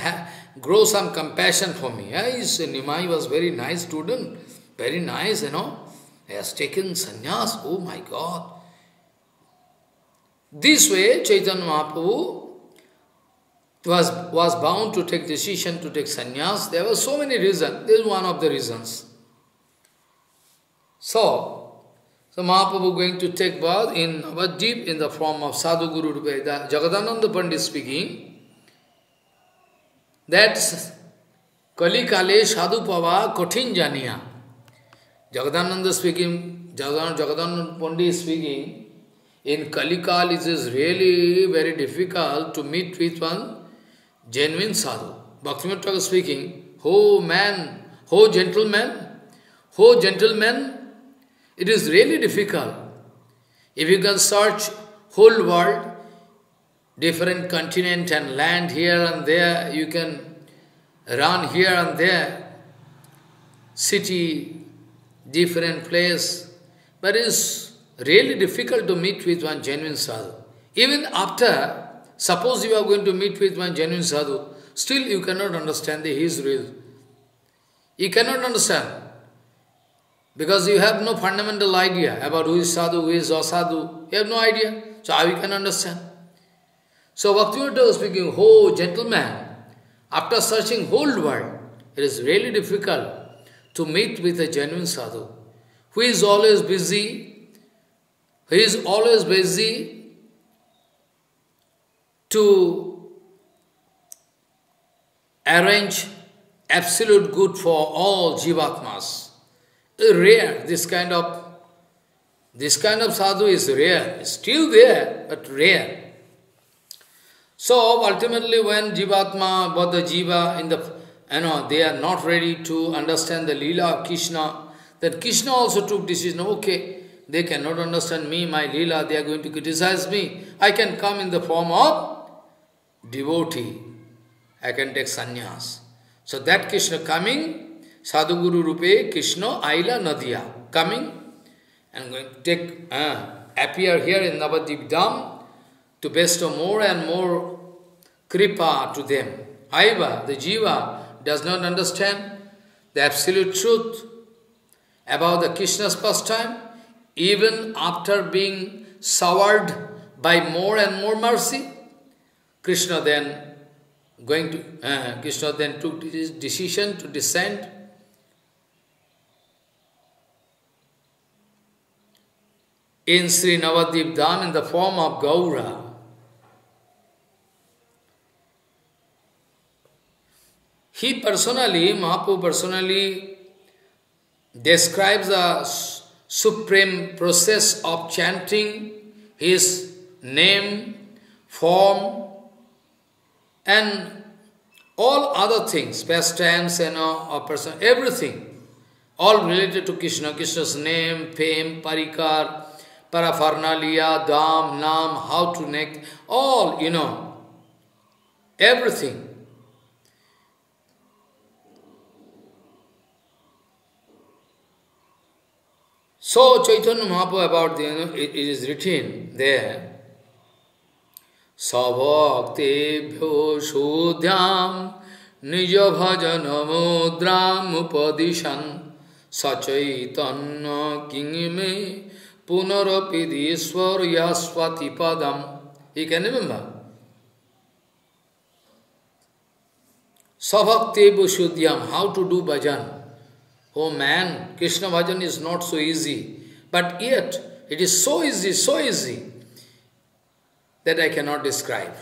grow some compassion for me. Yeah, his, uh, Nimai was very nice student, very nice, you know. He has taken sannyas. Oh my God! This way, Chaitanya Mahaprabhu was, was bound to take decision to take sannyas. There were so many reasons. This is one of the reasons. So, so Mahaprabhu going to take birth in Navadvip in the form of Sadhu Guru Rupa. Jagadananda Pandit speaking that Kali Kale Sadhu Pava Kothin Janiya. Jagadananda speaking, Jagadananda Pandit speaking, in Kalikal it is really very difficult to meet with one genuine sadhu. Bhaktivinoda speaking, Oh man, oh gentleman, oh gentleman, it is really difficult. If you can search whole world, different continent and land here and there, you can run here and there, city, different place, but it's really difficult to meet with one genuine sadhu. Even after, suppose you are going to meet with one genuine sadhu, still you cannot understand the his real. You cannot understand. Because you have no fundamental idea about who is sadhu, who is asadhu. You have no idea. So how you can understand? So Bhaktivinoda was speaking, oh gentleman, after searching whole world, it is really difficult to meet with a genuine sadhu, who is always busy he is always busy to arrange absolute good for all jivatmas. Rare, this kind of this kind of sadhu is rare. still there, but rare. So ultimately when jivatma, the jiva in the you know they are not ready to understand the lila of Krishna, then Krishna also took decision, okay, they cannot understand me, my lila, they are going to criticize me. I can come in the form of devotee. I can take sannyas. So that Krishna coming, Sadhguru Rupe, Krishna, Aila Nadia, coming and going to take, uh, appear here in Navadwip Dham to bestow more and more kripa to them. However, the jiva does not understand the absolute truth about the Krishna's pastime, even after being soured by more and more mercy, Krishna then going to uh, Krishna then took his decision to descend in Sri Navadwip Dham in the form of Gaura. He personally, Mahaprabhu personally describes the supreme process of chanting. His name form, and all other things, pastimes, know, or person, everything, all related to Krishna, Krishna's name, fame, parikar, paraphernalia, dham, nam, how to neck, all, you know, everything. So Chaitanya Mahaprabhu about the, you know, it, it is written there, Savakte Shodhyam Nija Bhajana Mudram Upadishan Sachaitanya Kingime Swati पदम he can remember सभक्ति बुशुद्यम how to do bhajan हो man Krishna bhajan is not so easy but it it is so easy so easy that I can not describe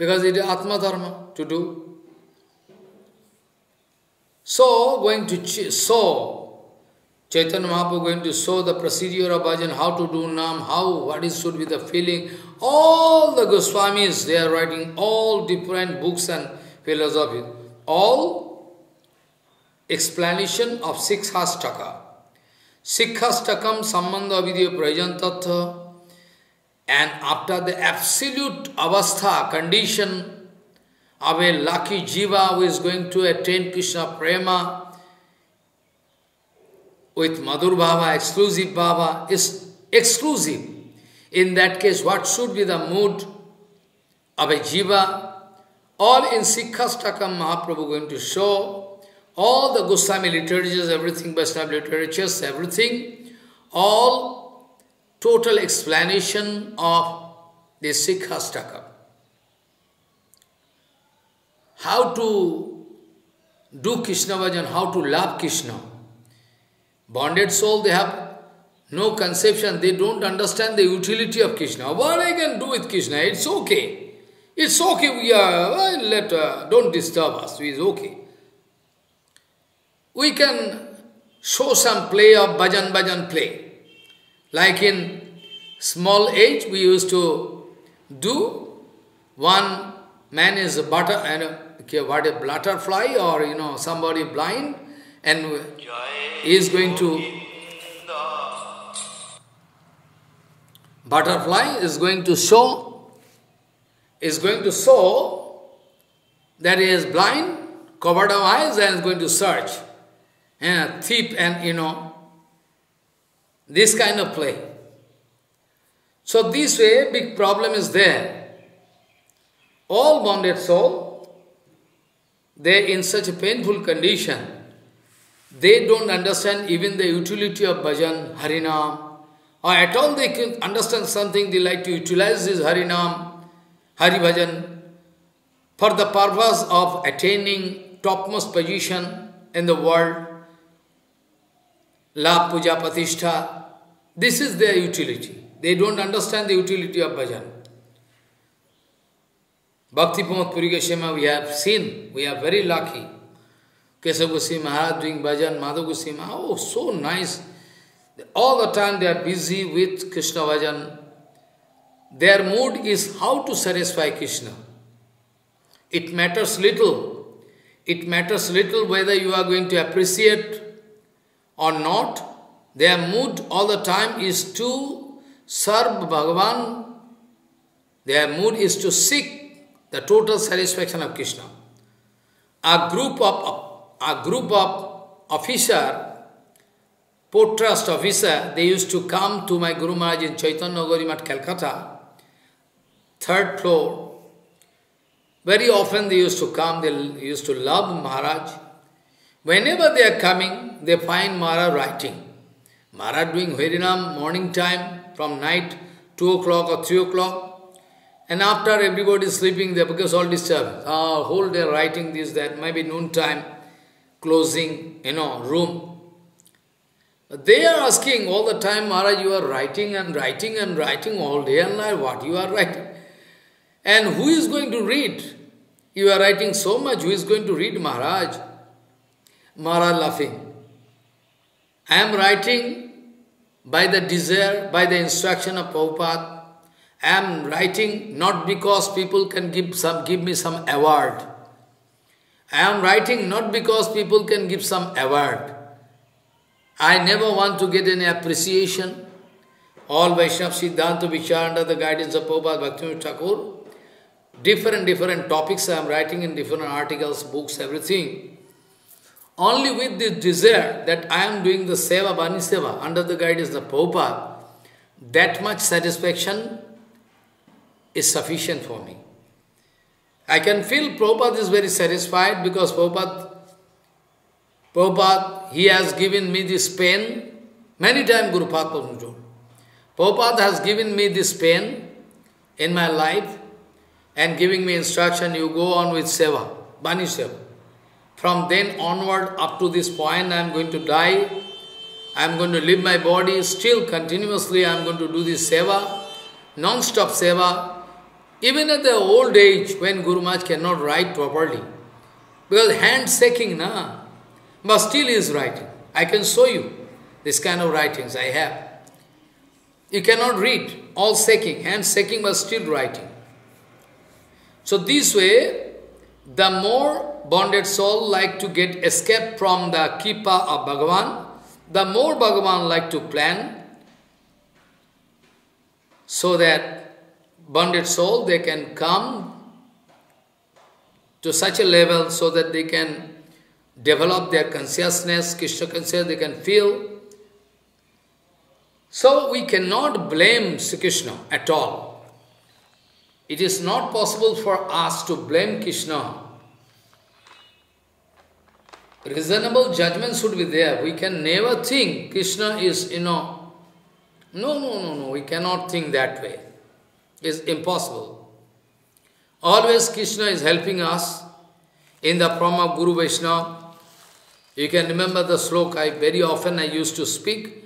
because it is आत्मधर्म to do so going to so Chaitanya Mahaprabhu going to show the procedure of bhajan, how to do nam, how, what is should be the feeling. All the Goswamis, they are writing all different books and philosophy. All explanation of Sikhastaka. Sikhastakam Sambandha Vidya Prajantatha and after the absolute avastha, condition of a lucky jiva who is going to attain Krishna Prema with Madhur Bhava, exclusive Bhava, is exclusive. In that case, what should be the mood of a jiva? All in Sikhastakam Mahaprabhu going to show all the Goswami literatures, everything, Vaishnava literatures, everything, all total explanation of the Sikhastaka. How to do Krishna bhajan, how to love Krishna. Bonded soul, they have no conception, they don't understand the utility of Krishna. What I can do with Krishna, it's okay. It's okay, we are, well, let, uh, don't disturb us, it's okay we can show some play of bhajan bhajan play. Like in small age, we used to do one man is a butter and okay, what a butterfly or you know somebody blind and he is going to butterfly is going to show is going to show that he is blind, covered of eyes and is going to search and thief and you know, this kind of play. So this way, big problem is there. All bonded soul, they in such a painful condition, they don't understand even the utility of bhajan, harinam, or at all they can understand something, they like to utilize this harinam, hari bhajan, for the purpose of attaining topmost position in the world, La Puja Patishtha. This is their utility. They don't understand the utility of bhajan. Bhakti Pramod Puri Goswami we have seen, we are very lucky. Keshav Goswami Maharaj doing bhajan, Goswami, oh, so nice. All the time they are busy with Krishna bhajan. Their mood is how to satisfy Krishna. It matters little. It matters little whether you are going to appreciate or not, their mood all the time is to serve Bhagavan. Their mood is to seek the total satisfaction of Krishna. A group of a group of officer, port trust officer, they used to come to my Guru Maharaj in Chaitanya Gaudiya Math, Calcutta, third floor. Very often they used to come, they used to love Maharaj. Whenever they are coming, they find Mara writing. Mara doing Harinam morning time from night 2 o'clock or 3 o'clock. And after everybody is sleeping, they because all disturbed. Ah, whole day writing this, that, maybe noon time, closing, you know, room. They are asking all the time, Maharaj, you are writing and writing and writing all day and night, what you are writing? And who is going to read? You are writing so much, who is going to read Maharaj? Maharaj laughing. I am writing by the desire, by the instruction of Prabhupada. I am writing not because people can give, some, give me some award. I am writing not because people can give some award. I never want to get any appreciation. All Vaishnava Siddhanta Vichar under the guidance of Prabhupada Bhaktivinoda Thakur. Different, different topics I am writing in different articles, books, everything. Only with this desire that I am doing the Seva, Bani Seva, under the guidance of Prabhupada, that much satisfaction is sufficient for me. I can feel Prabhupada is very satisfied because Prabhupada, Prabhupada, he has given me this pain. Many times Guru Padma told. Prabhupada has given me this pain in my life and giving me instruction, you go on with Seva, Bani Seva. From then onward up to this point, I am going to die. I am going to leave my body. Still continuously I am going to do this Seva, non-stop Seva, even at the old age, when Guru Maharaj cannot write properly, because hand shaking, na, but still he is writing. I can show you this kind of writings I have. You cannot read, all shaking, hand shaking, but still writing. So this way, the more bonded soul like to get escape from the Kripa of Bhagavan, the more Bhagavan like to plan so that bonded soul, they can come to such a level so that they can develop their consciousness, Krishna consciousness, they can feel. So we cannot blame Sri Krishna at all. It is not possible for us to blame Krishna. Reasonable judgment should be there. We can never think Krishna is, you know, no, no, no, no, we cannot think that way is impossible. Always Krishna is helping us in the form of Guru Vaishnava. You can remember the sloka, I, very often I used to speak.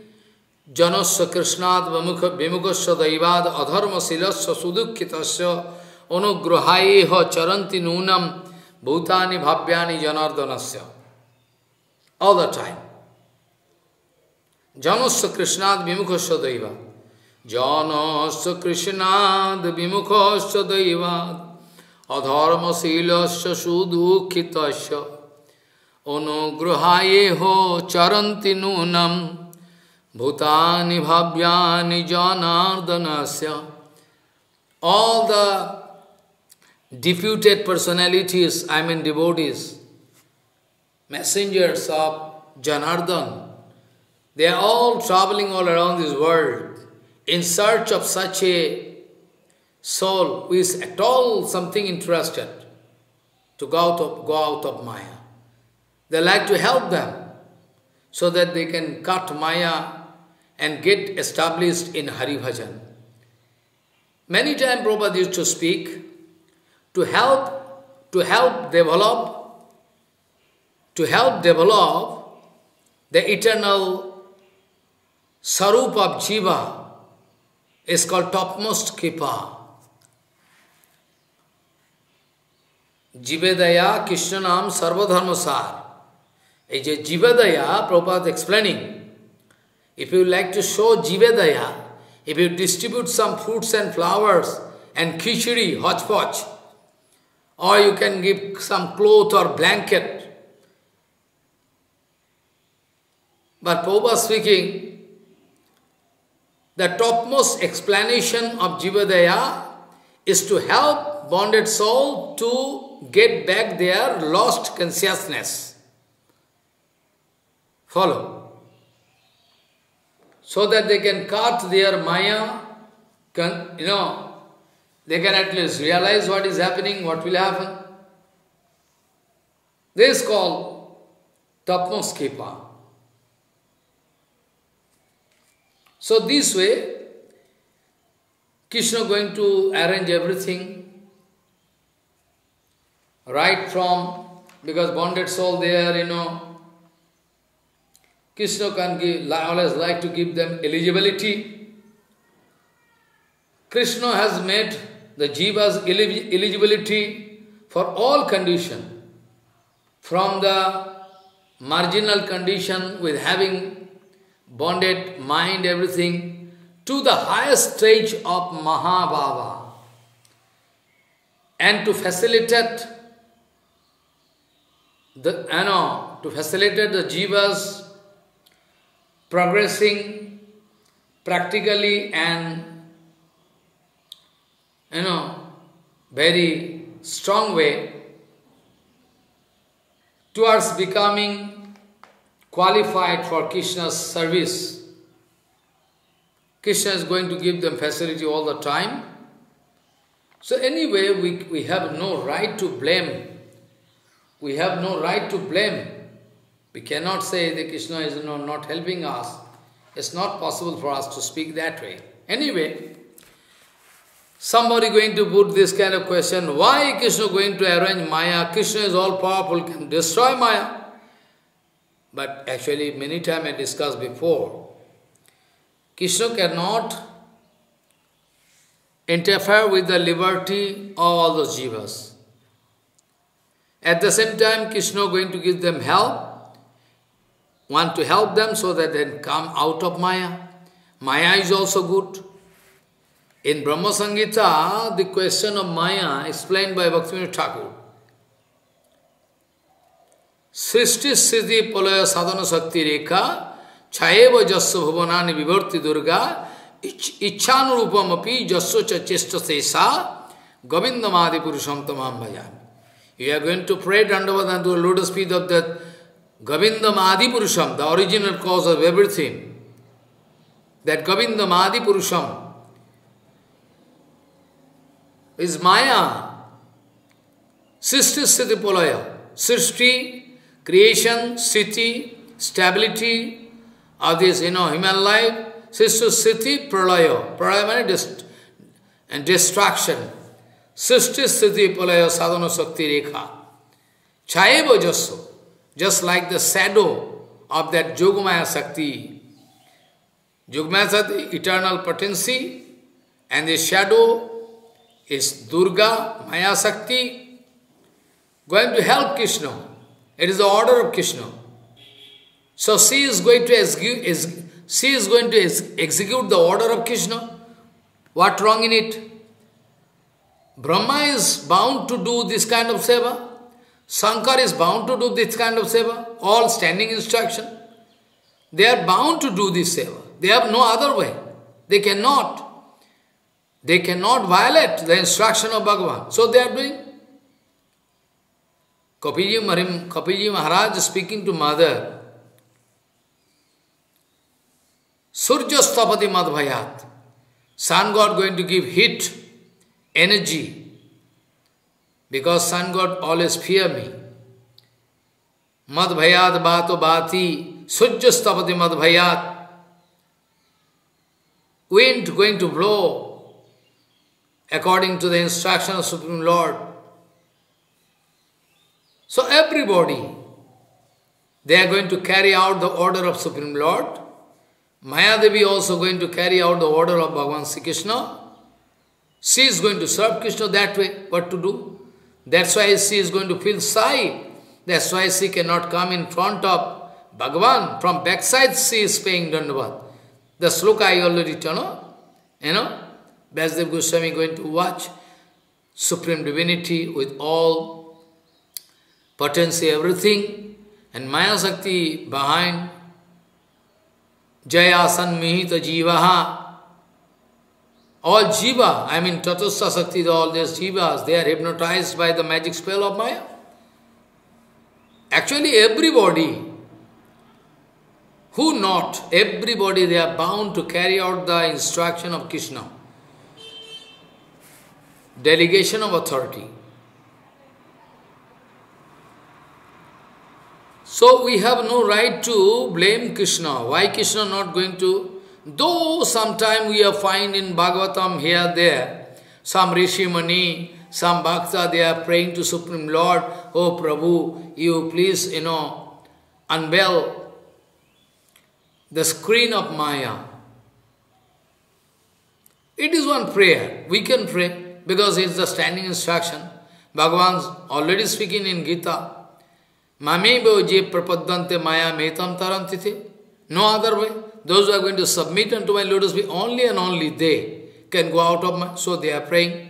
Janasya Krishnad Vimukasya Daivad Adharma Silasya Sudukhitasya Anugrahayeha Charanti Nunam Bhutani Bhavyani Janardanasya. All the time. Janasya Krishnad Vimukasya Daivad. जनस् कृष्णाद विमुख दैवाद अधर्मशील सुदुखित अनुग्रहाये हो चरती नूनम भूतानि भव्यानि Janardan all the deputed personalities I mean डिबोडीज messengers of Janardana they are all travelling all around this world in search of such a soul who is at all something interested to go out of, go out of Maya. They like to help them so that they can cut Maya and get established in Hari Bhajan. Many times Prabhupada used to speak to help, to help develop, to help develop the eternal sarup of Jiva, is called topmost kripa. Jivedaya Krishnanam Sarvadharmasar. Is a Jivedaya, Prabhupada explaining. If you like to show Jivedaya, if you distribute some fruits and flowers and khichdi, hodgepodge, or you can give some cloth or blanket. But Prabhupada speaking, the topmost explanation of Jivadaya is to help bonded soul to get back their lost consciousness. Follow. So that they can cut their Maya, can, you know, they can at least realize what is happening, what will happen. This is called topmost Kripa. So this way, Krishna going to arrange everything, right from, because bonded soul there, you know, Krishna can give, always like to give them eligibility. Krishna has made the jiva's eligibility for all condition, from the marginal condition with having bonded mind, everything, to the highest stage of Mahabhava. And to facilitate the, you know, to facilitate the jivas progressing practically and, you know, very strong way towards becoming qualified for Krishna's service. Krishna is going to give them facility all the time. So anyway, we, we have no right to blame. We have no right to blame. We cannot say that Krishna is no, not helping us. It's not possible for us to speak that way. Anyway, somebody going to put this kind of question, why Krishna going to arrange Maya? Krishna is all powerful, can destroy Maya. But actually, many times I discussed before, Krishna cannot interfere with the liberty of all those jivas. At the same time, Krishna going to give them help, want to help them so that they can come out of Maya. Maya is also good. In Brahma Samhita, the question of Maya explained by Bhaktivinoda Thakur. Srishti Siddhi Palaya Sadhana Sakti Rekha Chayeva Jasya Bhuvanani Vivarti Durga Ichhanurupam api Jasya Cha Chesta Sesa Govindamadi Purusham Tamam Bhajami. You are going to pray Dandavatan to the lotus feet of that Govindam Adi Purusham, the original cause of everything. That Govindam Adi Purusham is Maya. Sisti Siddhi Polaya. Srishti, creation, city, stability of this, you know, human life. Sistu Siddhi Pralaya. Pralaya means dist and destruction. Sisti Siddhi Pralaya Sadhana Sakti Rekha. Chayeva Jasso. Just like the shadow of that Yogamaya Sakti. Yogamaya Sakti, eternal potency, and the shadow is Durga, Maya Sakti, going to help Krishna. It is the order of Krishna. So she is going to execute, she is going to ex execute the order of Krishna. What wrong in it? Brahma is bound to do this kind of seva. Shankar is bound to do this kind of seva. All standing instruction. They are bound to do this seva. They have no other way. They cannot. They cannot violate the instruction of Bhagavan. So they are doing. Kapiji, Marim, Kapiji Maharaj speaking to mother. Surya Stapati Madhvayat. Sun God going to give heat, energy. Because Sun God always fear me. Madhvayat Bato Bati. Surya Stapati Madhvayat. Wind going to blow according to the instruction of Supreme Lord. So everybody, they are going to carry out the order of Supreme Lord. Maya Devi also going to carry out the order of Bhagavan Sri Krishna. She is going to serve Krishna that way, what to do. That's why she is going to feel shy. That's why she cannot come in front of Bhagavan. From backside she is paying Dandavat. The sloka I already told you know. Vyasadev Goswami going to watch Supreme Divinity with all potency, everything, and Maya Sakti behind Jaya Sanmihita Jivaha. All Jiva, I mean Tatastha Sakti, all these Jivas, they are hypnotized by the magic spell of Maya. Actually, everybody, who not, everybody, they are bound to carry out the instruction of Krishna delegation of authority. So we have no right to blame Krishna. Why Krishna not going to? Though sometime we are find in Bhagavatam here, there, some Rishi Mani, some Bhakta, they are praying to Supreme Lord, Oh Prabhu, you please, you know, unveil the screen of Maya. It is one prayer. We can pray because it's the standing instruction. Bhagavan's already speaking in Gita. Mame je prapadante maya metam taranti tarantite. No other way. those who are going to submit unto my lotus feet, only and only they can go out of my... So they are praying.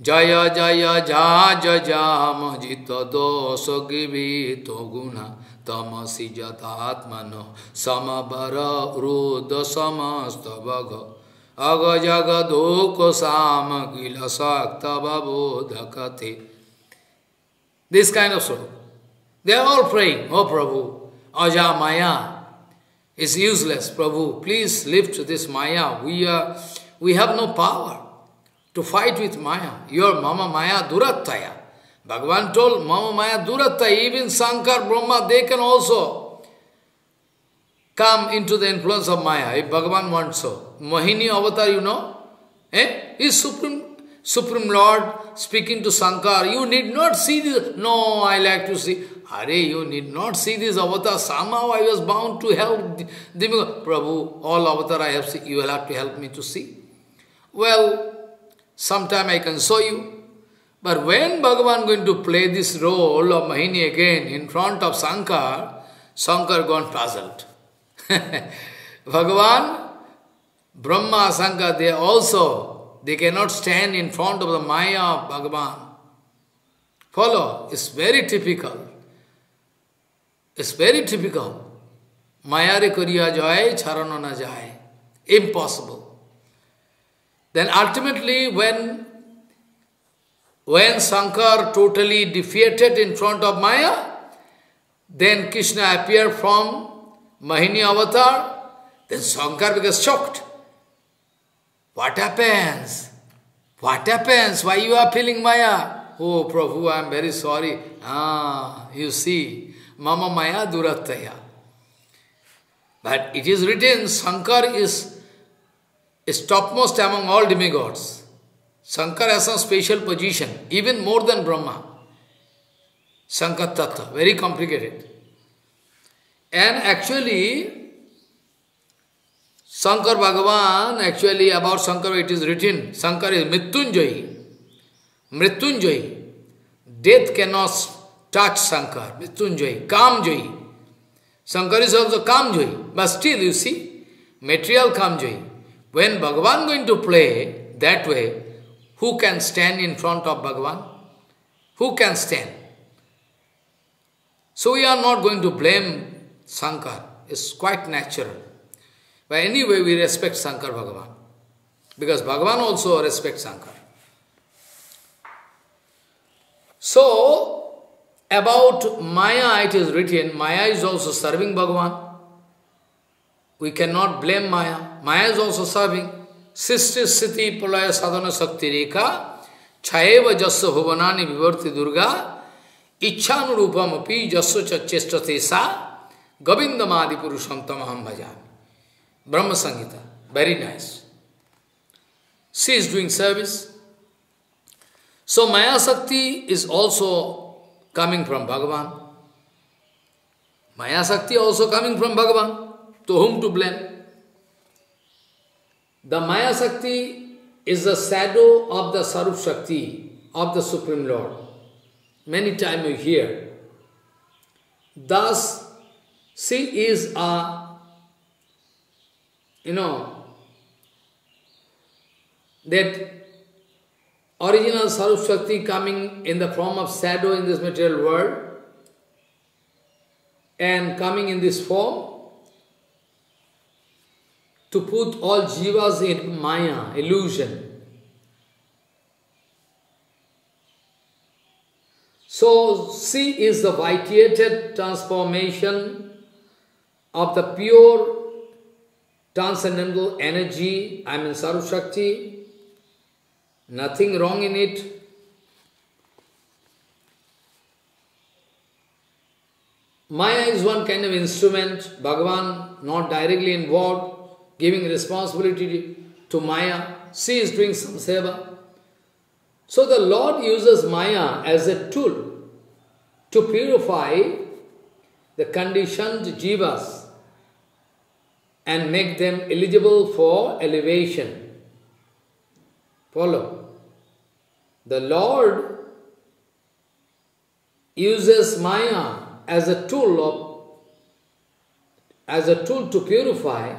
Jaya Jaya Jaja Jama Jita Dosa Givito Guna Tamasi Jatatmano Samabara Ruddha Samastavaga Aga Jaga Doko Sama Gila Sakta Babodhakate This kind of sort. They are all praying, Oh Prabhu, Aja Maya is useless, Prabhu. Please lift this Maya. We, are, we have no power to fight with Maya. Your Mama Maya Durattaya. Bhagavan told Mama Maya Durattaya, even Sankar, Brahma, they can also come into the influence of Maya, if Bhagavan wants so. Mohini avatar, you know, eh? is Supreme, Supreme Lord speaking to Sankar. You need not see this. No, I like to see. Hare, you need not see this avatar. Somehow I was bound to help. Prabhu, all avatar I have seen, you will have to help me to see. Well, Sometime I can show you. But when Bhagavan going to play this role of Mohini again in front of Sankar, Sankar gone puzzled. Bhagavan, Brahma, Sankar, they also, they cannot stand in front of the Maya of Bhagavan. Follow, it's very typical. It's very typical. Maya re kariya jai, charana na jai. Impossible. Then ultimately when, when Shankar totally defeated in front of Maya, then Krishna appeared from Mohini avatar, then Shankar becomes shocked. What happens? What happens? Why you are feeling Maya? Oh, Prabhu, I am very sorry. Ah, you see, Mama Maya Durattaya. But it is written, Shankar is is topmost among all demigods. Shankar has a special position, even more than Brahma. Shankar Tattva, very complicated. And actually, Shankar Bhagwan actually about Shankar it is written Shankar is Mrityunjay. Mrityunjay. Death can not touch Shankar, Mrityunjay, Kamjay. Shankar is also Kamjay but still you see material kaam Kamjay. When Bhagwan going to play that way who can stand in front of Bhagwan? Who can stand so we are not going to blame Shankar it's quite natural But anyway, we respect Sankar Bhagavan. Because Bhagavan also respects Sankar. So, about Maya it is written, Maya is also serving Bhagavan. We cannot blame Maya. Maya is also serving. Sisti Siti Pulaya Sadhana Sakti Reka Chayeva Jasya Bhuvanani Vivarti Durga Ichhanurupam api Jasya Chachestate Sa Govindamadi Purusham Tamaham Bhajami. Brahma Samhita. Very nice. She is doing service. So Maya Sakti is also coming from Bhagavan. Maya Sakti also coming from Bhagavan. To whom to blame? The Maya Shakti is the shadow of the Sarup Shakti of the Supreme Lord. Many times you hear. Thus, she is a, you know, that original Sarup Shakti coming in the form of shadow in this material world and coming in this form to put all jivas in maya, illusion. So, C is the vitiated transformation of the pure transcendental energy, I mean Sarup Shakti, nothing wrong in it. Maya is one kind of instrument, Bhagavan not directly involved, giving responsibility to Maya. She is doing some seva. So the Lord uses Maya as a tool to purify the conditioned jivas and make them eligible for elevation. Follow. The Lord uses Maya as a tool of as a tool to purify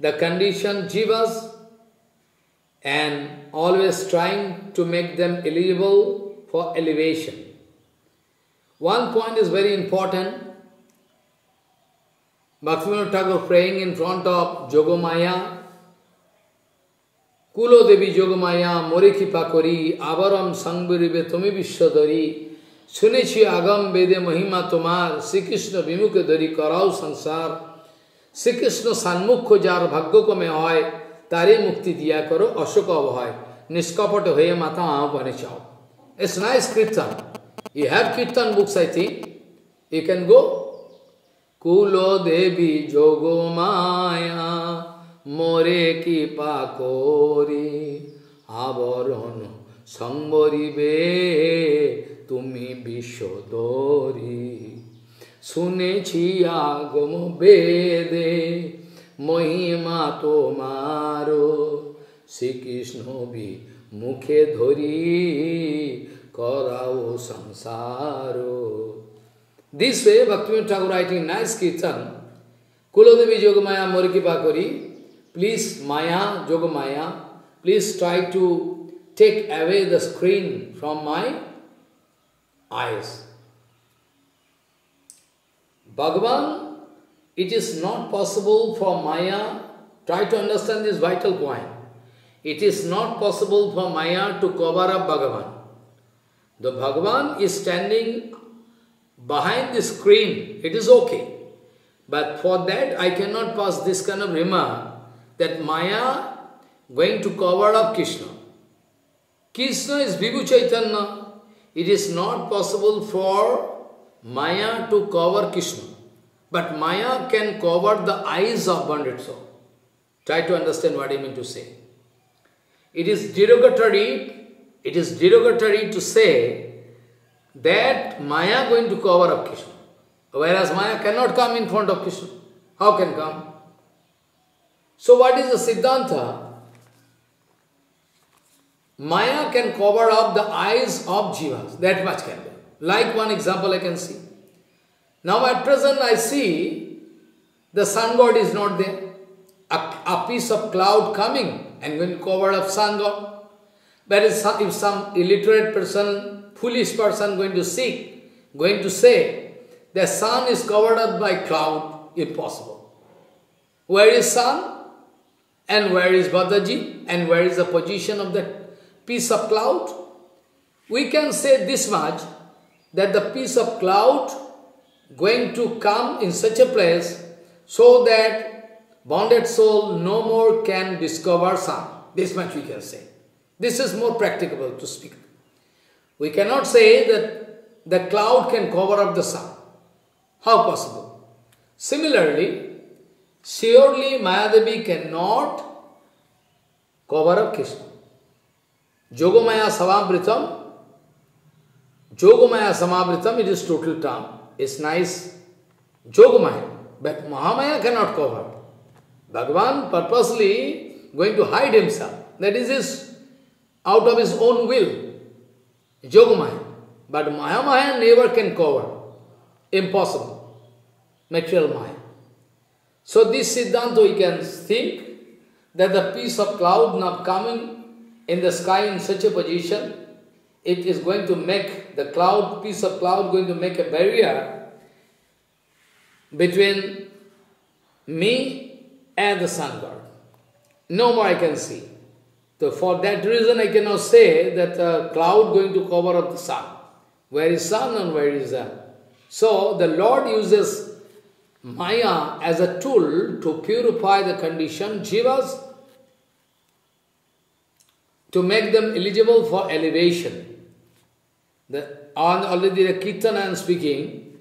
the conditioned jivas and always trying to make them eligible for elevation. One point is very important. Bhaktivinoda Thakur praying in front of Jogomaya, Kulo Devi Jogomaya, Moriki Pakori, Avaram Sangbiribe Tumi Vishwadari, শুনেছি আগম বেদে মহিমা তোমার শ্রীকৃষ্ণ বিমুখে ধরি করাও সংসার শ্রীকৃষ্ণ সান্মুখ্য যার ভাগ্যক্রমে হয় তারই মুক্তি দিয়া করো অশোক অভয় নিষ্কপট হয়ে মাথা আহ্বানে চাও It's nice kirtan. You have kirtan books, I think. You can go. কুলদেবী Yogamaya, মোরে কি পাকরি আবরণ সম্বরিবে তুমি বিশ্বদরি শুনেছি আগম বেদে, মহিমা তোমার। শ্রীকৃষ্ণ বি মুখে ধরি, করাও সংসার। This way, Bhaktivinoda Thakur writing nice kirtan, Kulodevi Yogamaya Morikipa Kori, please Maya, Yogamaya, please try to take away the screen from my eyes. Bhagavan, it is not possible for Maya, try to understand this vital point. It is not possible for Maya to cover up Bhagavan. The Bhagavan is standing behind the screen, it is okay. But for that, I cannot pass this kind of remark that Maya going to cover up Krishna. Krishna is Vibhu Chaitanya. It is not possible for Maya to cover Krishna. But Maya can cover the eyes of bonded soul. Try to understand what I mean to say. It is derogatory, it is derogatory to say that Maya going to cover up Krishna. Whereas Maya cannot come in front of Krishna. How can come? So what is the Siddhanta? Maya can cover up the eyes of jivas. That much can be. Like one example I can see. Now at present I see the sun god is not there. A, a piece of cloud coming and going to cover up sun god. But if some, if some illiterate person, foolish person going to seek, going to say, the sun is covered up by cloud, impossible. Where is sun? And where is Badaji? And where is the position of that piece of cloud? We can say this much, that the piece of cloud going to come in such a place so that bonded soul no more can discover sun. This much we can say. This is more practicable to speak. We cannot say that the cloud can cover up the sun. How possible? Similarly, surely Mayadevi cannot cover up Krishna. Yogamaya Samavritam, Yogamaya Samavritam, it is total term. It's nice. Yogamaya. But Mahamaya cannot cover. Bhagavan purposely going to hide himself. That is his, out of his own will. Yogamaya. But Mahamaya never can cover. Impossible. Material Maya. So this Siddhanta we can think that the piece of cloud not coming in the sky in such a position, it is going to make the cloud, piece of cloud going to make a barrier between me and the sun god. No more I can see. So for that reason I cannot say that a cloud going to cover up the sun. Where is sun and where is that? So the Lord uses Maya as a tool to purify the condition jivas to make them eligible for elevation. The, on already the Kirtan I am speaking,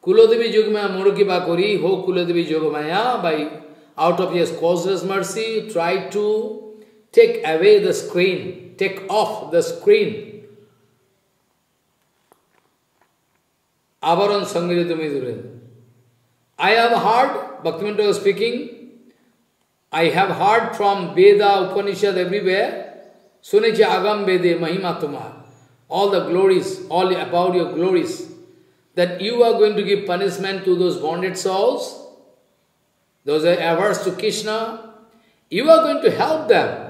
Kulodevi Yogamaya Murukiba Kori, Ho Kulodevi Yogamaya, by out of his causeless mercy, try to take away the screen, take off the screen. Avaran Sangirita I have heard, Bhaktivinoda was speaking, I have heard from Veda, Upanishad, everywhere, Sunechi Agam Vede Mahima Tumar, all the glories, all about your glories, that you are going to give punishment to those bonded souls, those are averse to Krishna, you are going to help them.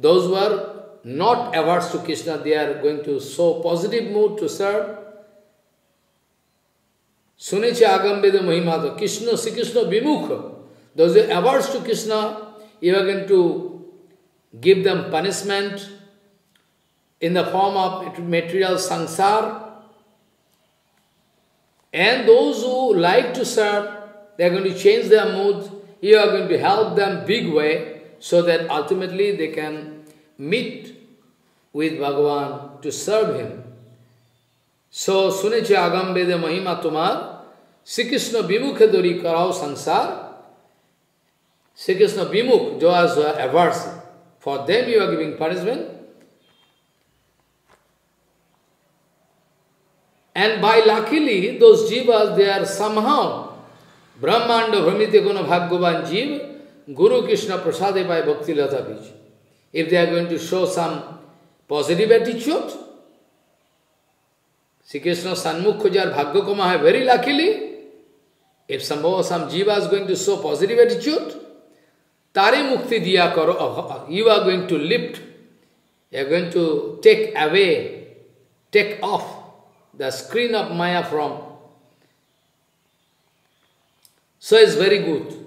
Those who are not averse to Krishna, they are going to show positive mood to serve. Suneche agam veda mahimata, Krishna, Sri Krishna vimukha. Those who are averse to Krishna, you are going to give them punishment in the form of material sangsar. And those who like to serve, they are going to change their mood. You are going to help them big way so that ultimately they can meet with Bhagavan to serve him. So, suneche agam vede mahima tumar, Sri Krishna vimukhe dori karao sansar, Sri Krishna vimukh, who averse, for them you are giving punishment, And by luckily, those jivas, they are somehow Brahmanda Brahmite Guna Bhagavan Jiva, Guru Krishna Prasade by Bhakti Lata Bij. If they are going to show some positive attitude, Sri Krishna Sanmukh Khujar Bhaggakoma very luckily, if somehow some jiva is going to show positive attitude, tare mukti diya karo, you are going to lift, you are going to take away, take off the screen of Maya from. So it's very good.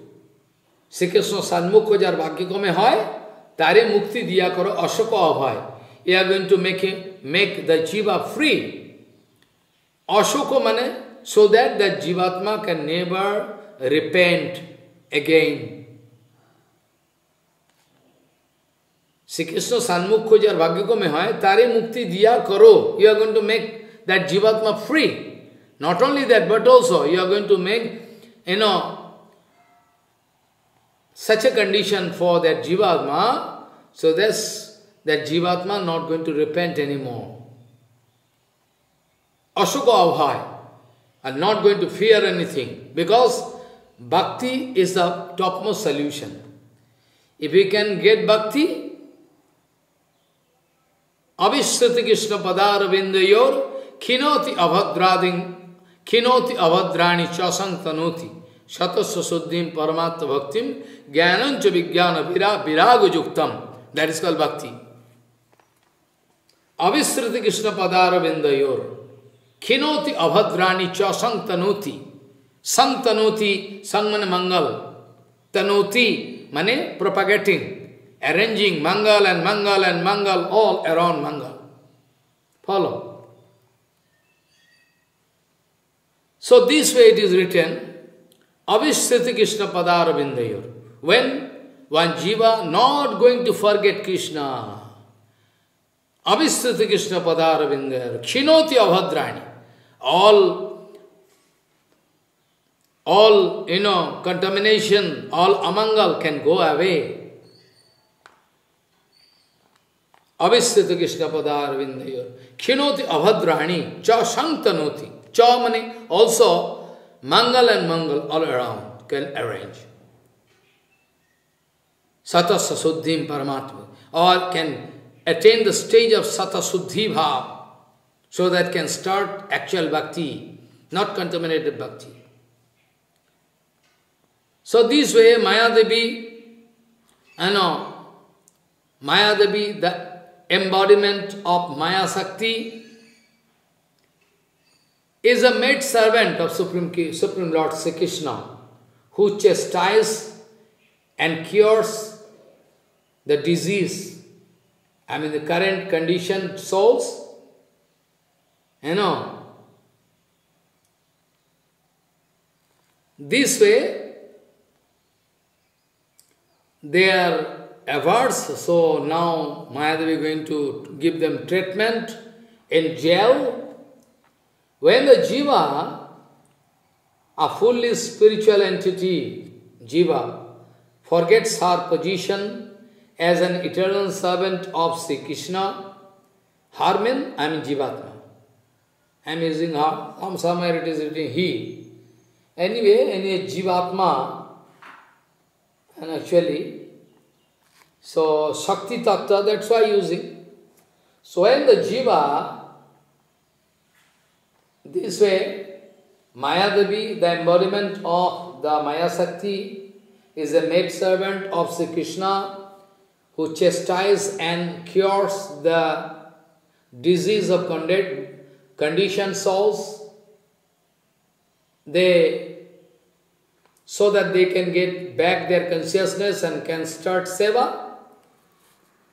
Sri Krishna Sanmukh Khujar Bhaggakoma hai, Tare mukti diya karo asoka abhay. You are going to make him, make the jiva free. Ashoka mane, so that the jivatma can never repent again. Shri Krishna সান্মুখ্য যার ভাগ্যক্রমে হয় তারে মুক্তি দিয়া করো you are going to make that jivatma free not only that but also you are going to make you know such a condition for that Jivatma, so this, that Jivatma not going to repent anymore. Ashoka Avhaya, are not going to fear anything, because bhakti is the topmost solution. If we can get bhakti, Avishruti Krishna Padaravindayor, Kinoti Avadrading, Kinoti Avadrani chasantanoti. tanoti. तनोति शतस्व शुद्धिम परमात्म भक्तिम ज्ञानंच विज्ञान विरा विराग युक्तम that is call भक्ति अविस्तृत कृष्ण पदार बिंदयोर खिनोति अभद्राणी चौसंग तनोति संग तनोति संग मन मंगल तनोति माने प्रोपागेटिंग arranging mangal and mangal and mangal all around mangal. Follow. So this way it is written, Avishriti Krishna Padaravindayor. When one jiva not going to forget Krishna, Avishriti Krishna Padaravindayor, Khinoti Avhadrani, all, all, you know, contamination, all amangal can go away. Avishriti Krishna Padaravindayor, Khinoti Avhadrani, Cha Shantanoti. Cha also Mangal and Mangal all around can arrange. Sata Sasuddhim Paramatma or can attain the stage of Sata Suddhi Bhav so that can start actual bhakti, not contaminated bhakti. So this way Maya Devi, I know, Maya Devi, the embodiment of Maya Sakti, is a maid servant of Supreme, Supreme Lord Sri Krishna, who chastises and cures the disease. I mean the current conditioned souls, you know. This way, they are averse, so now Mayadevi is going to give them treatment in jail when the jiva, a fully spiritual entity, jiva, forgets her position as an eternal servant of Sri Krishna, her mean, I mean jivatma. I am using her, some somewhere it is written he. Anyway, any jivatma, and actually, so Shakti Tattva, that's why using. So when the jiva this way, Maya Devi, the embodiment of the Maya Sakti, is a maid servant of Sri Krishna who chastises and cures the disease of conditioned souls. They, so that they can get back their consciousness and can start seva.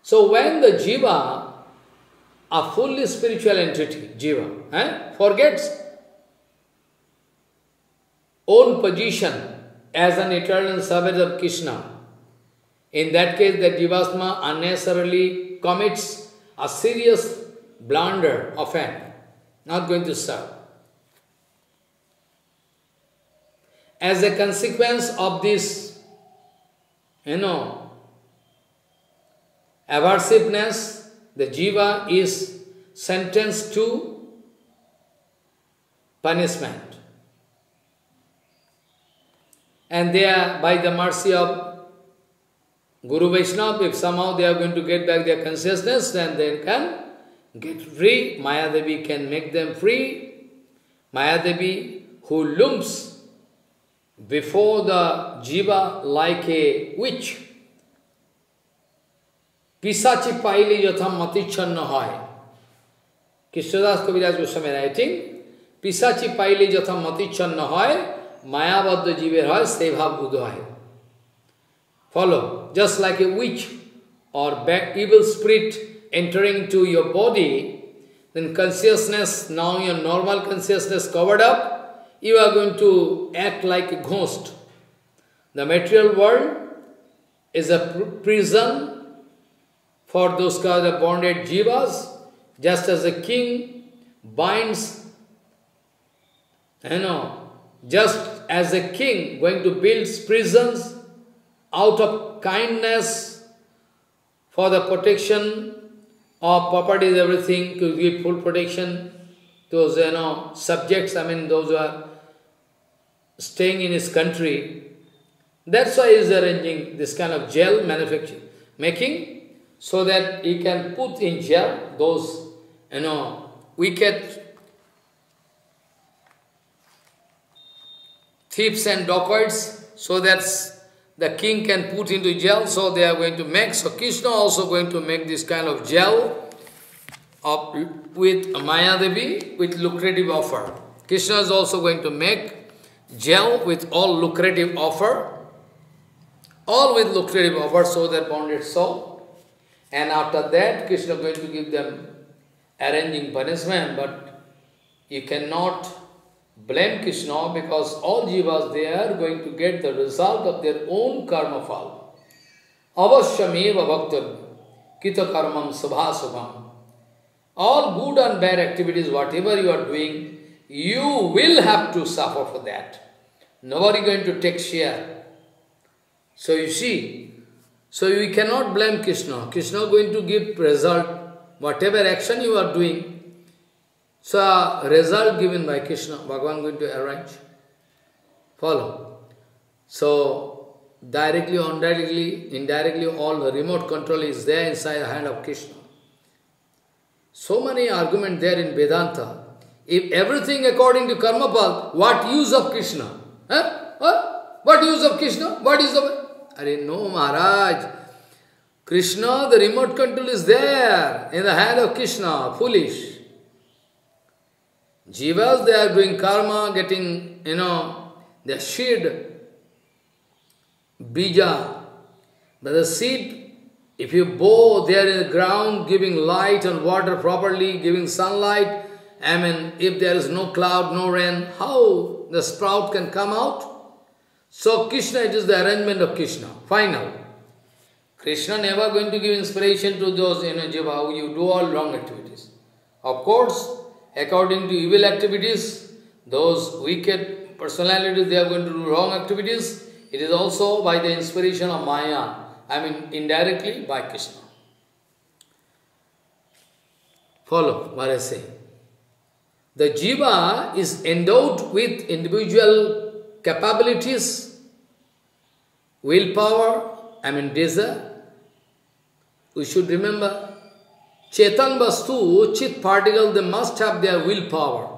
So when the jiva, a fully spiritual entity, jiva, eh, forgets own position as an eternal servant of Krishna, in that case the Jivatma unnecessarily commits a serious blunder, offense, not going to serve. As a consequence of this, you know, aversiveness, the jiva is sentenced to punishment. And they are, by the mercy of Guru Vaishnava, if somehow they are going to get back their consciousness, then they can get free. Maya Devi can make them free. Maya Devi, who looms before the jiva like a witch. पिसाची पाइले यथा मतिच्छन्न है कृष्णदास कविराज उस समय आई पिसाची पाइले यथा मतिच्छन्न है मायाबद्ध जीवे है सेवा बुध है follow, just like a witch or back evil spirit entering to your body, then consciousness now your normal consciousness covered up you are going to act like a ghost the material world is a prison for those kind of bonded jivas just as a king binds you know just as a king going to build prisons out of kindness for the protection of properties, everything, to give full protection to those, you know, subjects, I mean, those who are staying in his country. That's why he is arranging this kind of jail manufacturing, making, so that he can put in jail those, you know, wicked thieves and dacoits, so that the king can put into jail, so they are going to make, so Krishna also going to make this kind of jail of, with Maya Devi with lucrative offer. Krishna is also going to make jail with all lucrative offer, all with lucrative offer, so that bonded soul. And after that, Krishna is going to give them arranging punishment, but you cannot blame Krishna because all jivas, they are going to get the result of their own karma fall. Avashyameva bhakta kita karmam subhasubham. All good and bad activities, whatever you are doing, you will have to suffer for that. Nobody going to take share. So you see, so we cannot blame Krishna. Krishna going to give result, whatever action you are doing, so, uh, result given by Krishna, Bhagavan going to arrange. Follow. So, directly indirectly, indirectly, all the remote control is there inside the hand of Krishna. So many arguments there in Vedanta. If everything according to karma path, what use of Krishna? Huh? What use of Krishna? What is of... Are no, Maharaj. Krishna, the remote control is there in the hand of Krishna. Foolish. Jivas, they are doing karma, getting, you know, the seed, bija. But the seed, if you bow there in the ground, giving light and water properly, giving sunlight, I mean, if there is no cloud, no rain, how the sprout can come out? So Krishna, it is the arrangement of Krishna, final. Krishna never going to give inspiration to those, you know, Jiva, who you do all wrong activities. Of course, according to evil activities, those wicked personalities, they are going to do wrong activities. It is also by the inspiration of Maya, I mean indirectly by Krishna. Follow what I say. The jiva is endowed with individual capabilities, willpower, I mean desire. We should remember Chetan Vastu, Chit particle, they must have their willpower.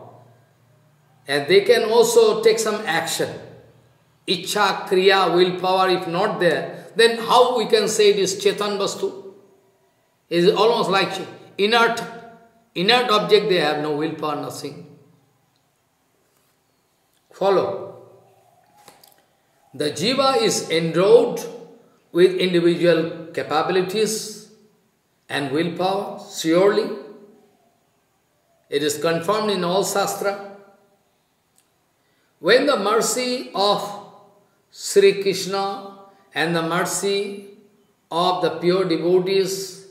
And they can also take some action. Icha, Kriya, willpower, if not there, then how we can say it is Chetan Vastu? It is almost like inert, inert object, they have no willpower, nothing. Follow. The jiva is endowed with individual capabilities and willpower, surely. It is confirmed in all Shastra. When the mercy of Sri Krishna and the mercy of the pure devotees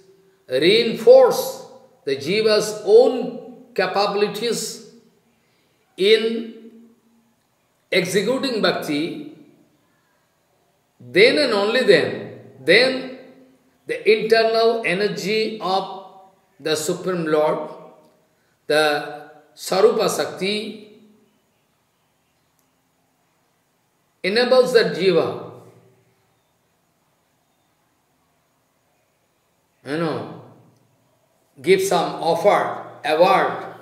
reinforce the jiva's own capabilities in executing bhakti, then and only then, then the internal energy of the Supreme Lord, the Sarupa Sakti, enables the jiva, you know, give some offer, award,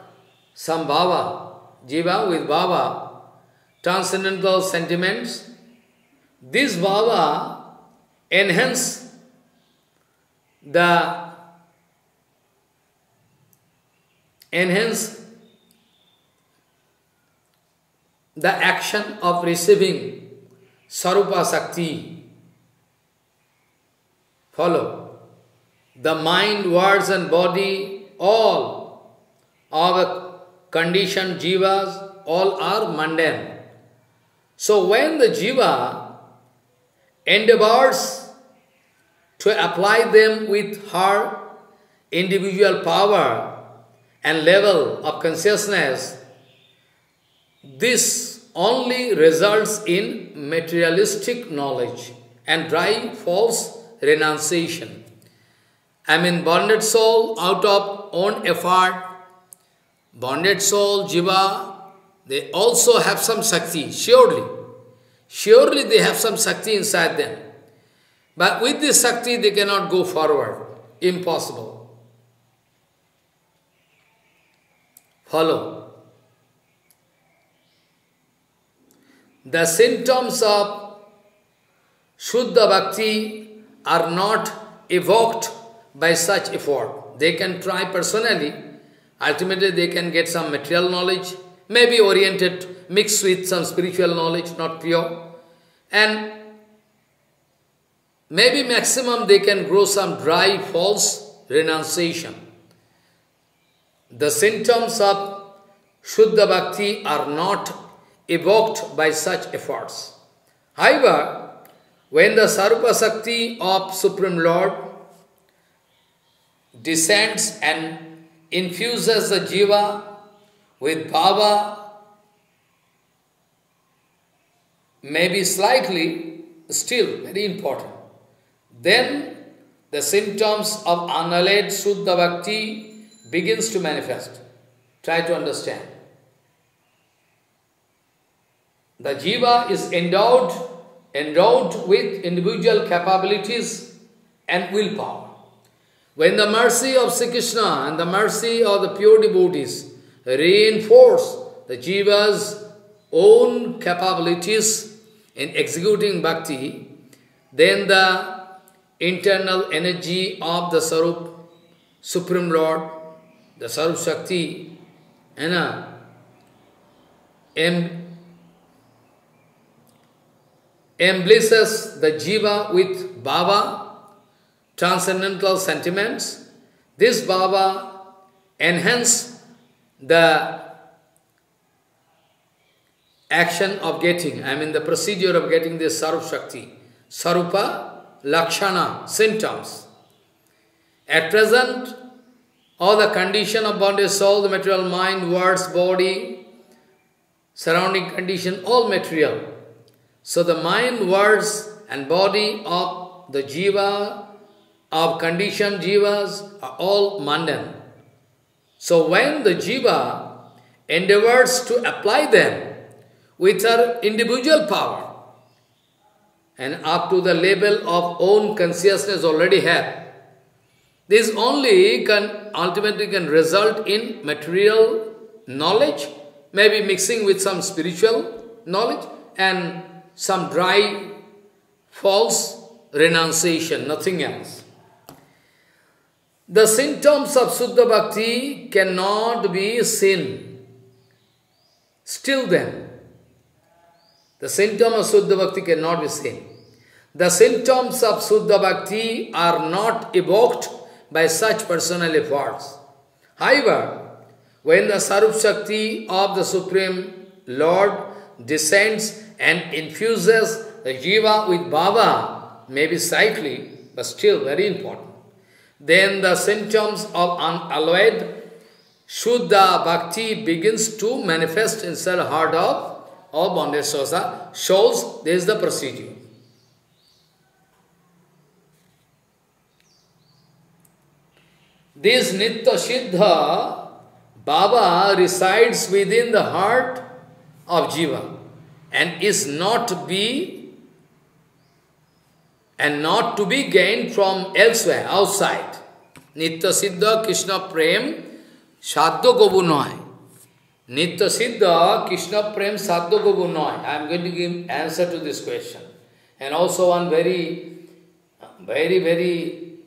some bhava, jiva with bhava, transcendental sentiments. This bhava enhance the enhance the action of receiving Sarupa Sakti. Follow. The mind, words and body, all our conditioned jivas, all are mundane. So when the jiva endeavors to apply them with her individual power and level of consciousness, this only results in materialistic knowledge and dry false renunciation. I mean, bonded soul out of own effort, bonded soul, jiva, they also have some sakti, surely. Surely they have some sakti inside them. But with this sakti, they cannot go forward. Impossible. Follow. The symptoms of Shuddha Bhakti are not evoked by such effort. They can try personally. Ultimately, they can get some material knowledge, maybe oriented, mixed with some spiritual knowledge, not pure. And maybe maximum they can grow some dry, false renunciation. The symptoms of Shuddha Bhakti are not evoked by such efforts. However, when the Sarupa Sakti of Supreme Lord descends and infuses the jiva with bhava, maybe slightly, still very important, then the symptoms of unallayed Suddha Bhakti begins to manifest. Try to understand. The jiva is endowed, endowed with individual capabilities and willpower. When the mercy of Sri Krishna and the mercy of the pure devotees reinforce the jiva's own capabilities in executing bhakti, then the internal energy of the Sarup, Supreme Lord, the Sarup Shakti, and, uh, embraces the jiva with bhava, transcendental sentiments. This bhava enhance the action of getting, I mean the procedure of getting this Sarup Shakti. Sarupa, Lakshana, symptoms. At present, all the condition of bondage soul, the material mind, words, body, surrounding condition, all material, so the mind, words and body of the jiva, of conditioned jivas are all mundane. So when the jiva endeavors to apply them with her individual power, and up to the level of own consciousness already have, this only can ultimately can result in material knowledge, maybe mixing with some spiritual knowledge, and some dry, false renunciation, nothing else. The symptoms of Suddha Bhakti cannot be seen. Still then, the symptoms of Suddha Bhakti cannot be seen. The symptoms of Suddha Bhakti are not evoked by such personal efforts. However, when the Sarup Shakti of the Supreme Lord descends and infuses the jiva with bhava, maybe slightly, but still very important, then the symptoms of unalloyed Shuddha Bhakti begins to manifest inside the heart of all bonded souls. Shows this is the procedure. This Nitya Siddha Bhava resides within the heart of Jiva and is not to be and not to be gained from elsewhere, outside. Nitya Siddha Krishna Prem Sadhya Gobu Noy. Nitya Siddha Krishna Prem Sadhya Gobu Noy. I am going to give answer to this question. And also one very, very, very,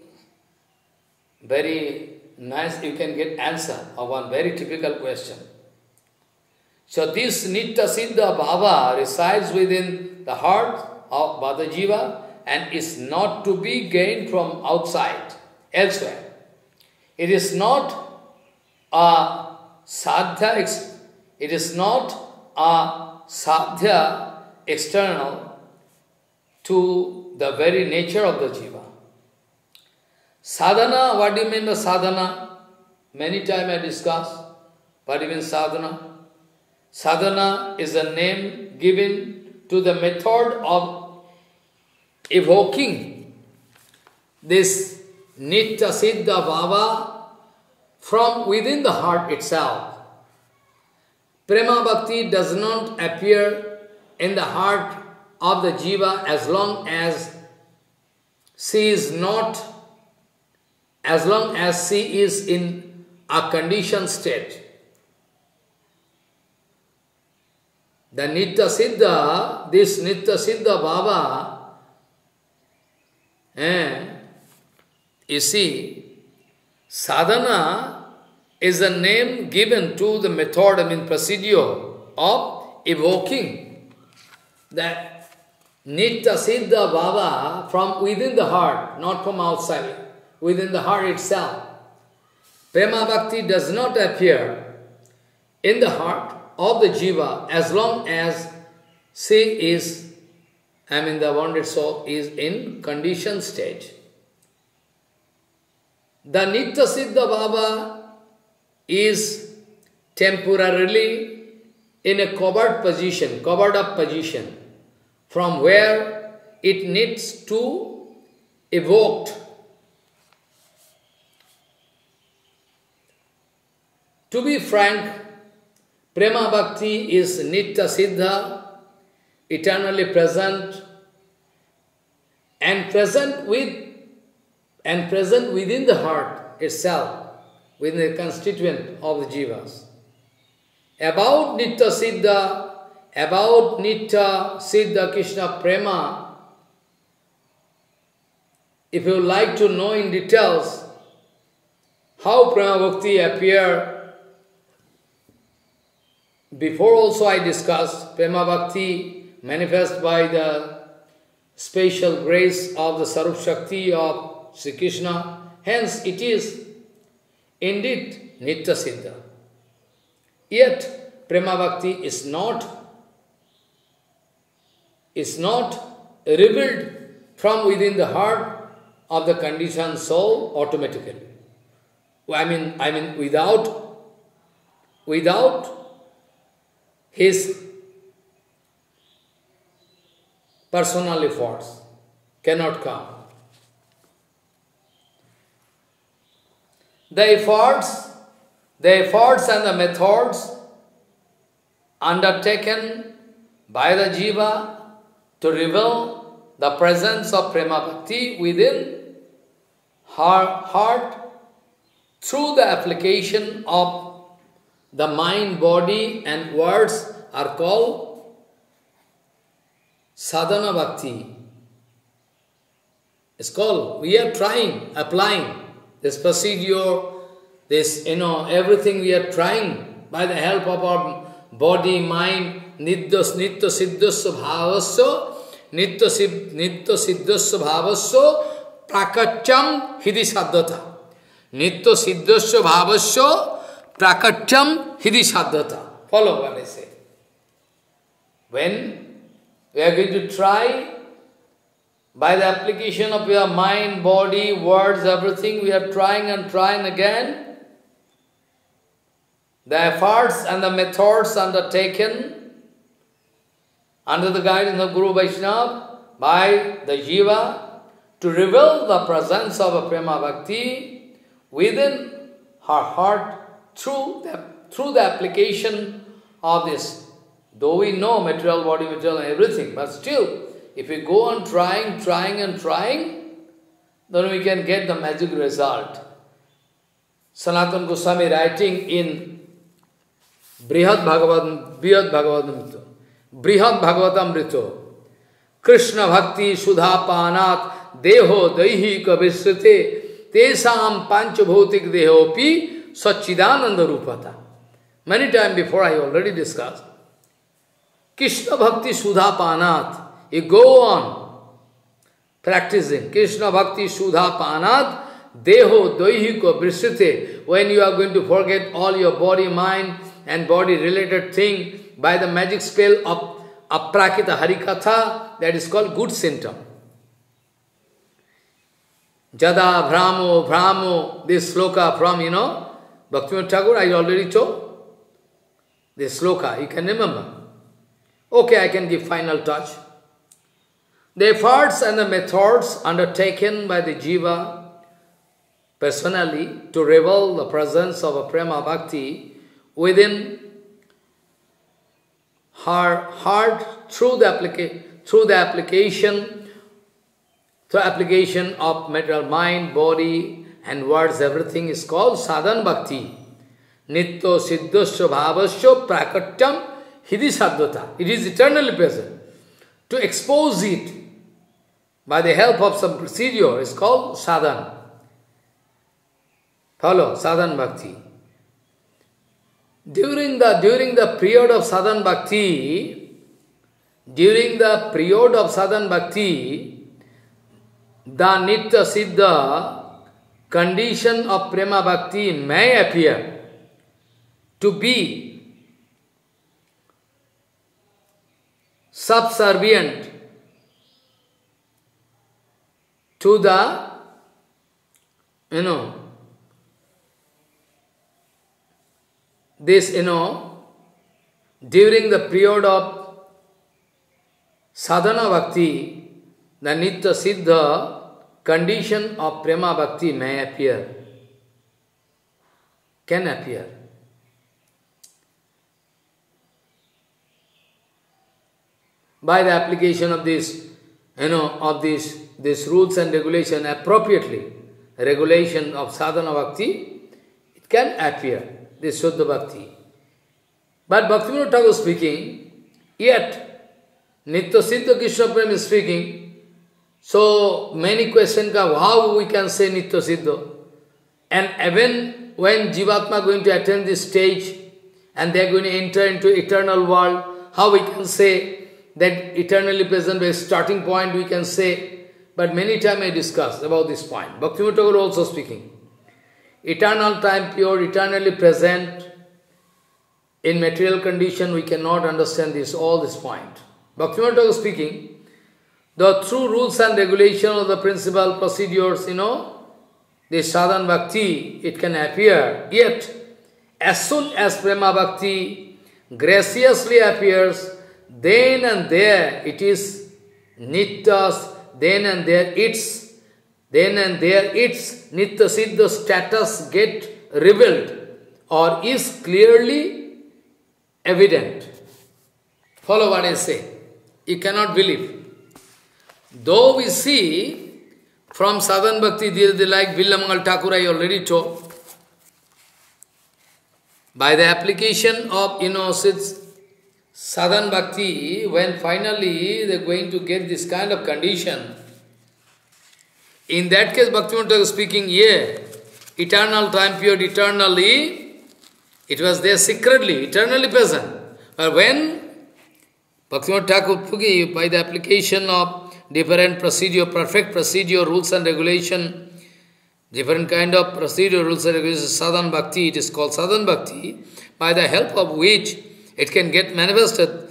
very nice, you can get answer of one very typical question. So this Nitya Siddha Bhava resides within the heart of Bhadajiva and is not to be gained from outside, elsewhere. It is not a sadhya, it is not a sadhya external to the very nature of the jiva. Sadhana, what do you mean by sadhana? Many times I discuss. What do you mean sadhana? Sadhana is a name given to the method of evoking this Nitya Siddha Bhava from within the heart itself. Prema Bhakti does not appear in the heart of the jiva as long as she is not, as long as she is in a conditioned state. The Nitya Siddha, this Nitya Siddha Bhava, eh, you see, sadhana is a name given to the method, I mean procedure of evoking that Nitya Siddha Bhava from within the heart, not from outside, within the heart itself. Prema Bhakti does not appear in the heart, of the jiva as long as she is, I mean the wounded soul, is in conditioned stage. The Nitya Siddha Bhava is temporarily in a covered position, covered up position, from where it needs to evoked To be frank, Prema Bhakti is Nitya Siddha, eternally present, and present with and present within the heart itself, within the constituent of the jivas. About Nitya Siddha, about Nitya Siddha Krishna Prema, if you like to know in details how Prema Bhakti appear before also I discussed Prema Bhakti manifest by the special grace of the Sarup Shakti of Sri Krishna. Hence it is indeed Nitya Siddha. Yet Prema Bhakti is not is not revealed from within the heart of the conditioned soul automatically. I mean, I mean without without his personal efforts cannot come. The efforts, the efforts and the methods undertaken by the jiva to reveal the presence of prema bhakti within her heart through the application of the mind, body and words are called sadhana bhakti. It's called, we are trying, applying this procedure, this, you know, everything we are trying by the help of our body, mind, nidya, nitya siddhasya bhavasya, nitya, nitya siddhasya bhavasya, prakacham hidi saddhata. Nitya siddhasya bhavasya, prakacham hidi saddhata. Follow what I say. When we are going to try by the application of your mind, body, words, everything, we are trying and trying again. The efforts and the methods undertaken under the guidance of Guru Vaishnava by the Jiva to reveal the presence of a Prema Bhakti within her heart through the, through the application of this. Though we know material body, material everything, but still if we go on trying, trying and trying, then we can get the magic result. Sanatana Goswami writing in Brihad Bhagavad, Brihad Bhagavatamrita, Brihad Bhagavatamrita, Krishna Bhakti Sudha Panat Deho Daihi Kavisrite Tesam Panchabhotik Dehopi Sachidananda Rupata. Many times before I already discussed. Krishna Bhakti Sudha Panat you go on practicing Krishna Bhakti Sudha Panad, Deho Doihiko Brisite, when you are going to forget all your body, mind and body related thing by the magic spell of Aprakita Harikatha, that is called good symptom. Jada Brahmo Brahmo, this sloka from, you know, Bhaktivinoda Thakur, I already told. This sloka, you can remember. Okay, I can give final touch. The efforts and the methods undertaken by the jiva personally to reveal the presence of a prema bhakti within her heart through the, applica through the application through application of material mind, body and words, everything is called sadhan bhakti. Nitto siddhasya bhavasya prakatyam hidi. It is eternally present. To expose it by the help of some procedure is called sadhan. Follow, sadhan bhakti. During the, during the period of sadhan bhakti, during the period of sadhan bhakti, the nitya siddha condition of prema bhakti may appear to be subservient to the, you know, this, you know, during the period of sadhana bhakti, the nitya siddha condition of prema bhakti may appear, can appear. By the application of this, you know, of this these rules and regulation appropriately, regulation of sadhana bhakti, it can appear, this Shuddha bhakti. But Bhaktivinoda Thakur speaking, yet Nitya Siddha Krishna Prem is speaking, so many questions come, how we can say Nitya Siddha? And even when Jivatma going to attend this stage, and they are going to enter into eternal world, how we can say that eternally present by starting point we can say but many times I discussed about this point. Bhaktivinoda Thakur also speaking. Eternal time pure, eternally present. In material condition, we cannot understand this, all this point. Bhaktivinoda Thakur speaking, the true rules and regulation of the principal procedures, you know, the sadhan bhakti, it can appear. Yet, as soon as prema bhakti graciously appears, then and there it is nitya then and there its then and there its nitya siddha status get revealed or is clearly evident. Follow what I say. You cannot believe. Though we see from Sadhan Bhakti, like Bilvamangal Thakur I already told, by the application of, you know, sadhan bhakti, when finally they're going to get this kind of condition, in that case, Bhaktivinoda is speaking, yeah, eternal time period, eternally, it was there secretly, eternally present. But when Bhaktivinoda Thakur by the application of different procedure, perfect procedure, rules and regulation, different kind of procedure, rules and regulations, sadhan bhakti, it is called sadhan bhakti, by the help of which it can get manifested.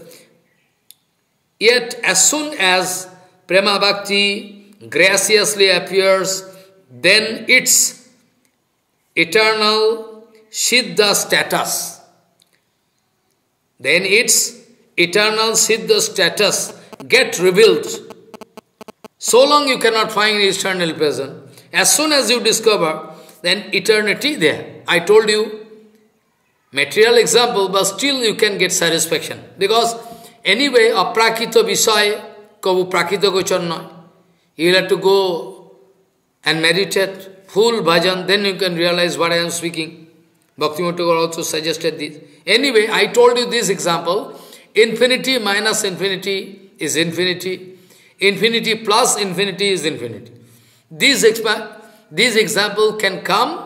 Yet, as soon as prema bhakti graciously appears, then its eternal siddha status, then its eternal siddha status get revealed. So long you cannot find eternal present. As soon as you discover, then eternity there. I told you, material example, but still you can get satisfaction. Because anyway, a aprakita visay, kabu prakita gochar You have to go and meditate, full bhajan, then you can realize what I am speaking. Bhakti also suggested this. Anyway, I told you this example. Infinity minus infinity is infinity. Infinity plus infinity is infinity. This, this example can come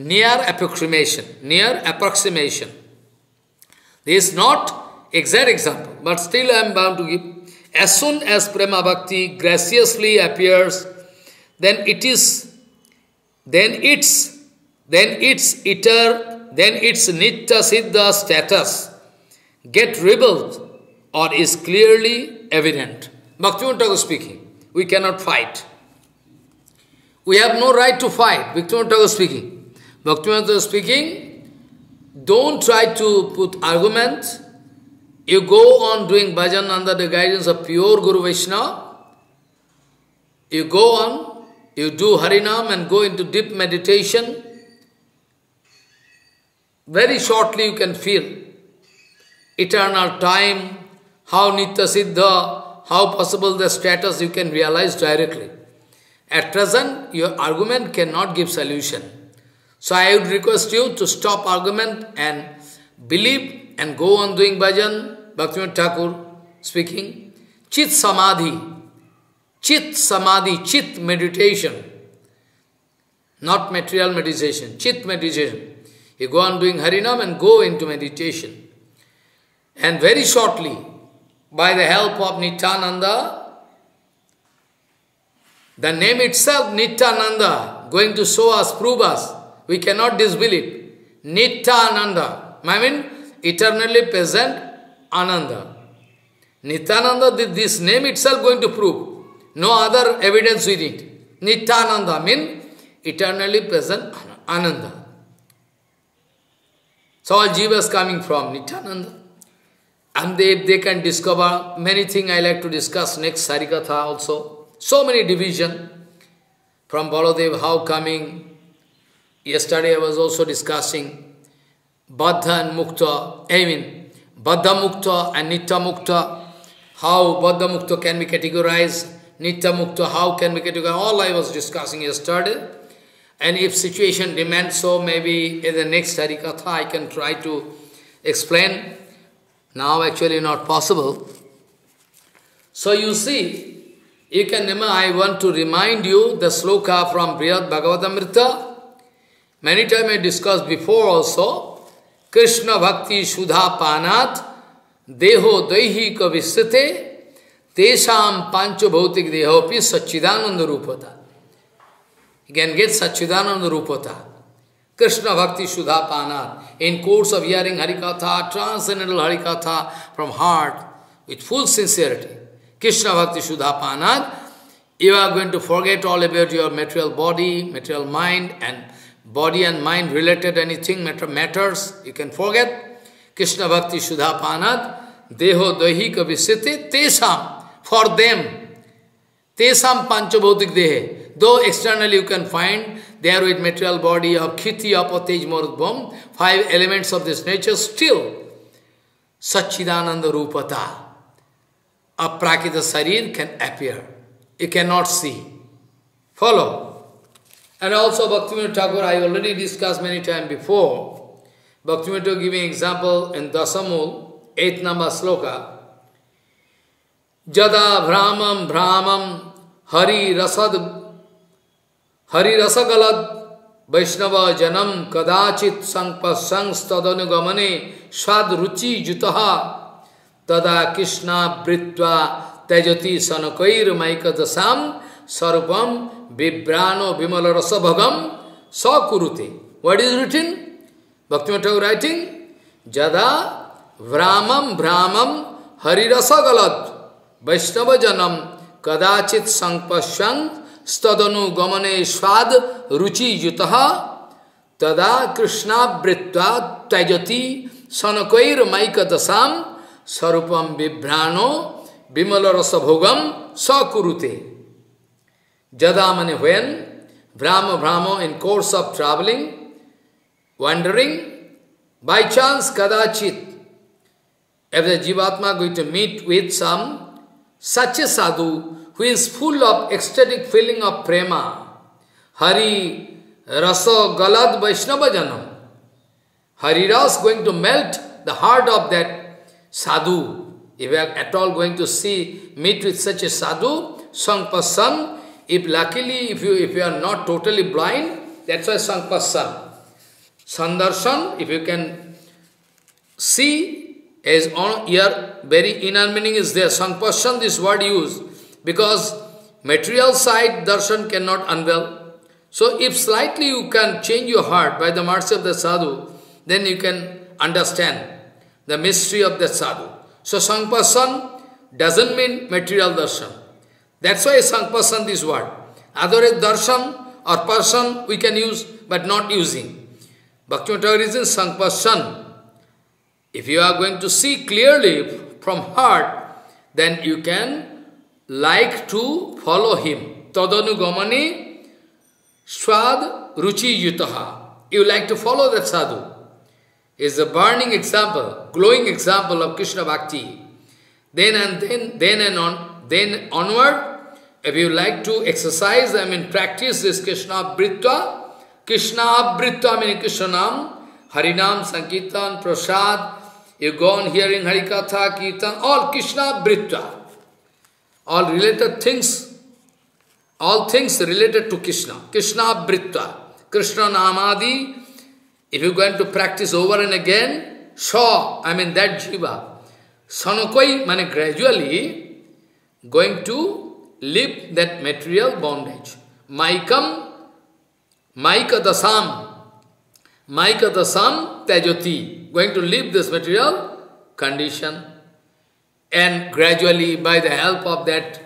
near approximation, near approximation. This is not exact example, but still I am bound to give. As soon as Prema Bhakti graciously appears, then it is, then its, then its iter, then its nitya siddha status get rebelled or is clearly evident. Bhaktivinoda speaking, we cannot fight. We have no right to fight. Bhaktivinoda speaking. Bhaktivinoda speaking, don't try to put argument. You go on doing bhajan under the guidance of pure Guru Vaishnava. You go on, you do Harinam and go into deep meditation. Very shortly you can feel eternal time, how Nitya Siddha, how possible the status you can realize directly. At present, your argument cannot give solution. So I would request you to stop argument and believe and go on doing bhajan. Bhaktivinoda Thakur speaking. Chit Samadhi. Chit Samadhi, Chit meditation. Not material meditation, Chit meditation. You go on doing Harinam and go into meditation. And very shortly, by the help of Nityananda, the name itself, Nityananda, going to show us, prove us, we cannot disbelieve. Nityananda, I mean eternally present Ananda. Nityananda, this name itself going to prove. No other evidence with it. Nityananda mean eternally present Ananda. So all jivas coming from Nityananda. And they, they can discover many things I like to discuss next Harikatha also. So many division from Baladev, how coming. Yesterday I was also discussing Baddha and Mukta, I mean Baddha Mukta and Nitya Mukta, how Baddha Mukta can be categorized, Nitya Mukta, how can be categorized, all I was discussing yesterday. And if situation demands so, maybe in the next Harikatha I can try to explain now actually not possible. So you see, you can remember, I want to remind you the sloka from Brihad Bhagavatamrita. Many times I discussed before also, Krishna Bhakti Shudha Panat Deho Daihi Kavisate Tesham Pancho Bhautik Dehopi Sachidananda Rupata. You can get Sachidananda Rupata. Krishna Bhakti Shudha Panat. In course of hearing Harikatha, transcendental Harikatha from heart, with full sincerity, Krishna Bhakti Shudha Panat, you are going to forget all about your material body, material mind, and body and mind related anything matter matters, you can forget. Krishna Bhakti Shudha Panat, Deho Dahi Kavisite, Tesam, for them, Tesam Panchabhautik Dehe. Though externally you can find there with material body of Khiti, Apatej, Morudbam, five elements of this nature, still Sachidananda Rupata, a Prakita Sarir can appear. You cannot see. Follow. And also Bhaktivinoda Thakur, I already discussed many times before. Bhaktivinoda giving example in Dasamul, eighth number sloka. Jada Brahmam Brahmam Hari Rasad Hari Rasagalad Vaishnava Janam Kadachit Sankpasang Stadanugamane Swad Ruchi Jutaha Tada Krishna Britva Tajati Sanakair Maikadasam Sarupam विभ्रानो विमल रस भगम सकुरुते। What is रिटिन भक्ति मठ writing जदा भ्रामम भ्रामम हरिस गलत वैष्णव जनम कदाचित संपश्यदनुगमने स्वाद रुचि युत तदा कृष्णावृत्ता त्यजति शनकैर्मकदशा स्वरूप विभ्राणो विमलरसभोगम सकुरुते। Jada mane when Brahma Brahma in course of traveling, wandering, by chance kadachit, if the Jivatma going to meet with some such a sadhu who is full of ecstatic feeling of prema, Hari Rasa Galad Vaishnava Janam. Hari Ras going to melt the heart of that sadhu. If we are at all going to see, meet with such a sadhu, Sangpasan, if luckily, if you, if you are not totally blind, that's why Sangpasan. Sandarshan, if you can see, is on your very inner meaning is there. Sangpasan, this word used, because material side darshan cannot unveil. So if slightly you can change your heart by the mercy of the sadhu, then you can understand the mystery of the sadhu. So Sangpasan doesn't mean material darshan. That's why Sangpasan this word. Otherwise darshan or person we can use, but not using. Bhaktivinoda is in Sangpasan. If you are going to see clearly from heart, then you can like to follow him. Tadanugamani swad ruchi yutaha. You like to follow that sadhu. Is a burning example, glowing example of Krishna Bhakti. Then and then, then and on, then onward, if you like to exercise, I mean practice this Krishna Britva, Krishna Britva, I mean Krishna Nam, Harinam, Sankirtan, Prasad, you go on hearing Harikatha, Kirtan, all Krishna Britva, all related things, all things related to Krishna, Krishna Britva, Krishna Namadi, if you're going to practice over and again, Shaw, I mean that Jiva, Sanokoi, mean gradually going to leave that material bondage. Maikam, Maika dasam, Maika dasam tajoti, going to leave this material condition and gradually by the help of that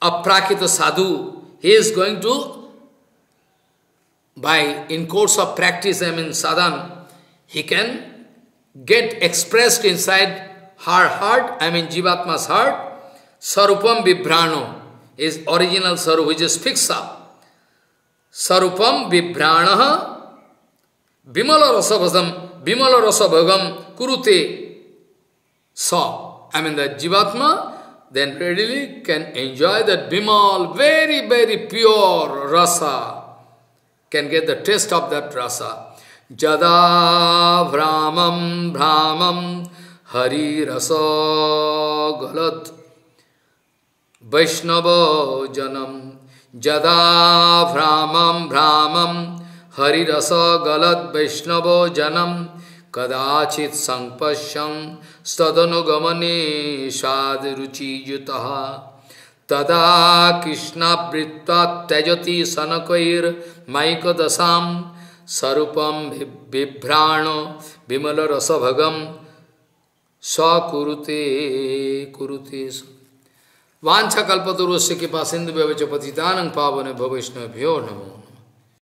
aprakita sadhu, he is going to, by in course of practice, I mean sadhan, he can get expressed inside her heart, I mean Jivatma's heart, Sarupam Vibhrano is original Sarup, which is fixed up. Sarupam Vibhranaha Bimala Rasabhasam Bimala Rasabhagam Kurute Sa. I mean the Jivatma then readily can enjoy that Bimal, very, very pure rasa, can get the taste of that rasa. Jada Brahmam Brahmam Hari Rasa Galat वैष्णव जनम, जदा भ्रामम भ्रामम हरिरस गलत वैष्णव जनम, कदाचित संपश्यम सदनुगमने स्वाद रुचियुत तदा कृष्णावृत्ता त्यजति सनकैर्मैकदशा स्वरूपम बिभ्राण विमल रसभगम सकुरुते कुरुते वाछा कल्पतरुस्य कृपा सिंधु व्यवच पतितानंग पावन भवैष्णव्यो नमो।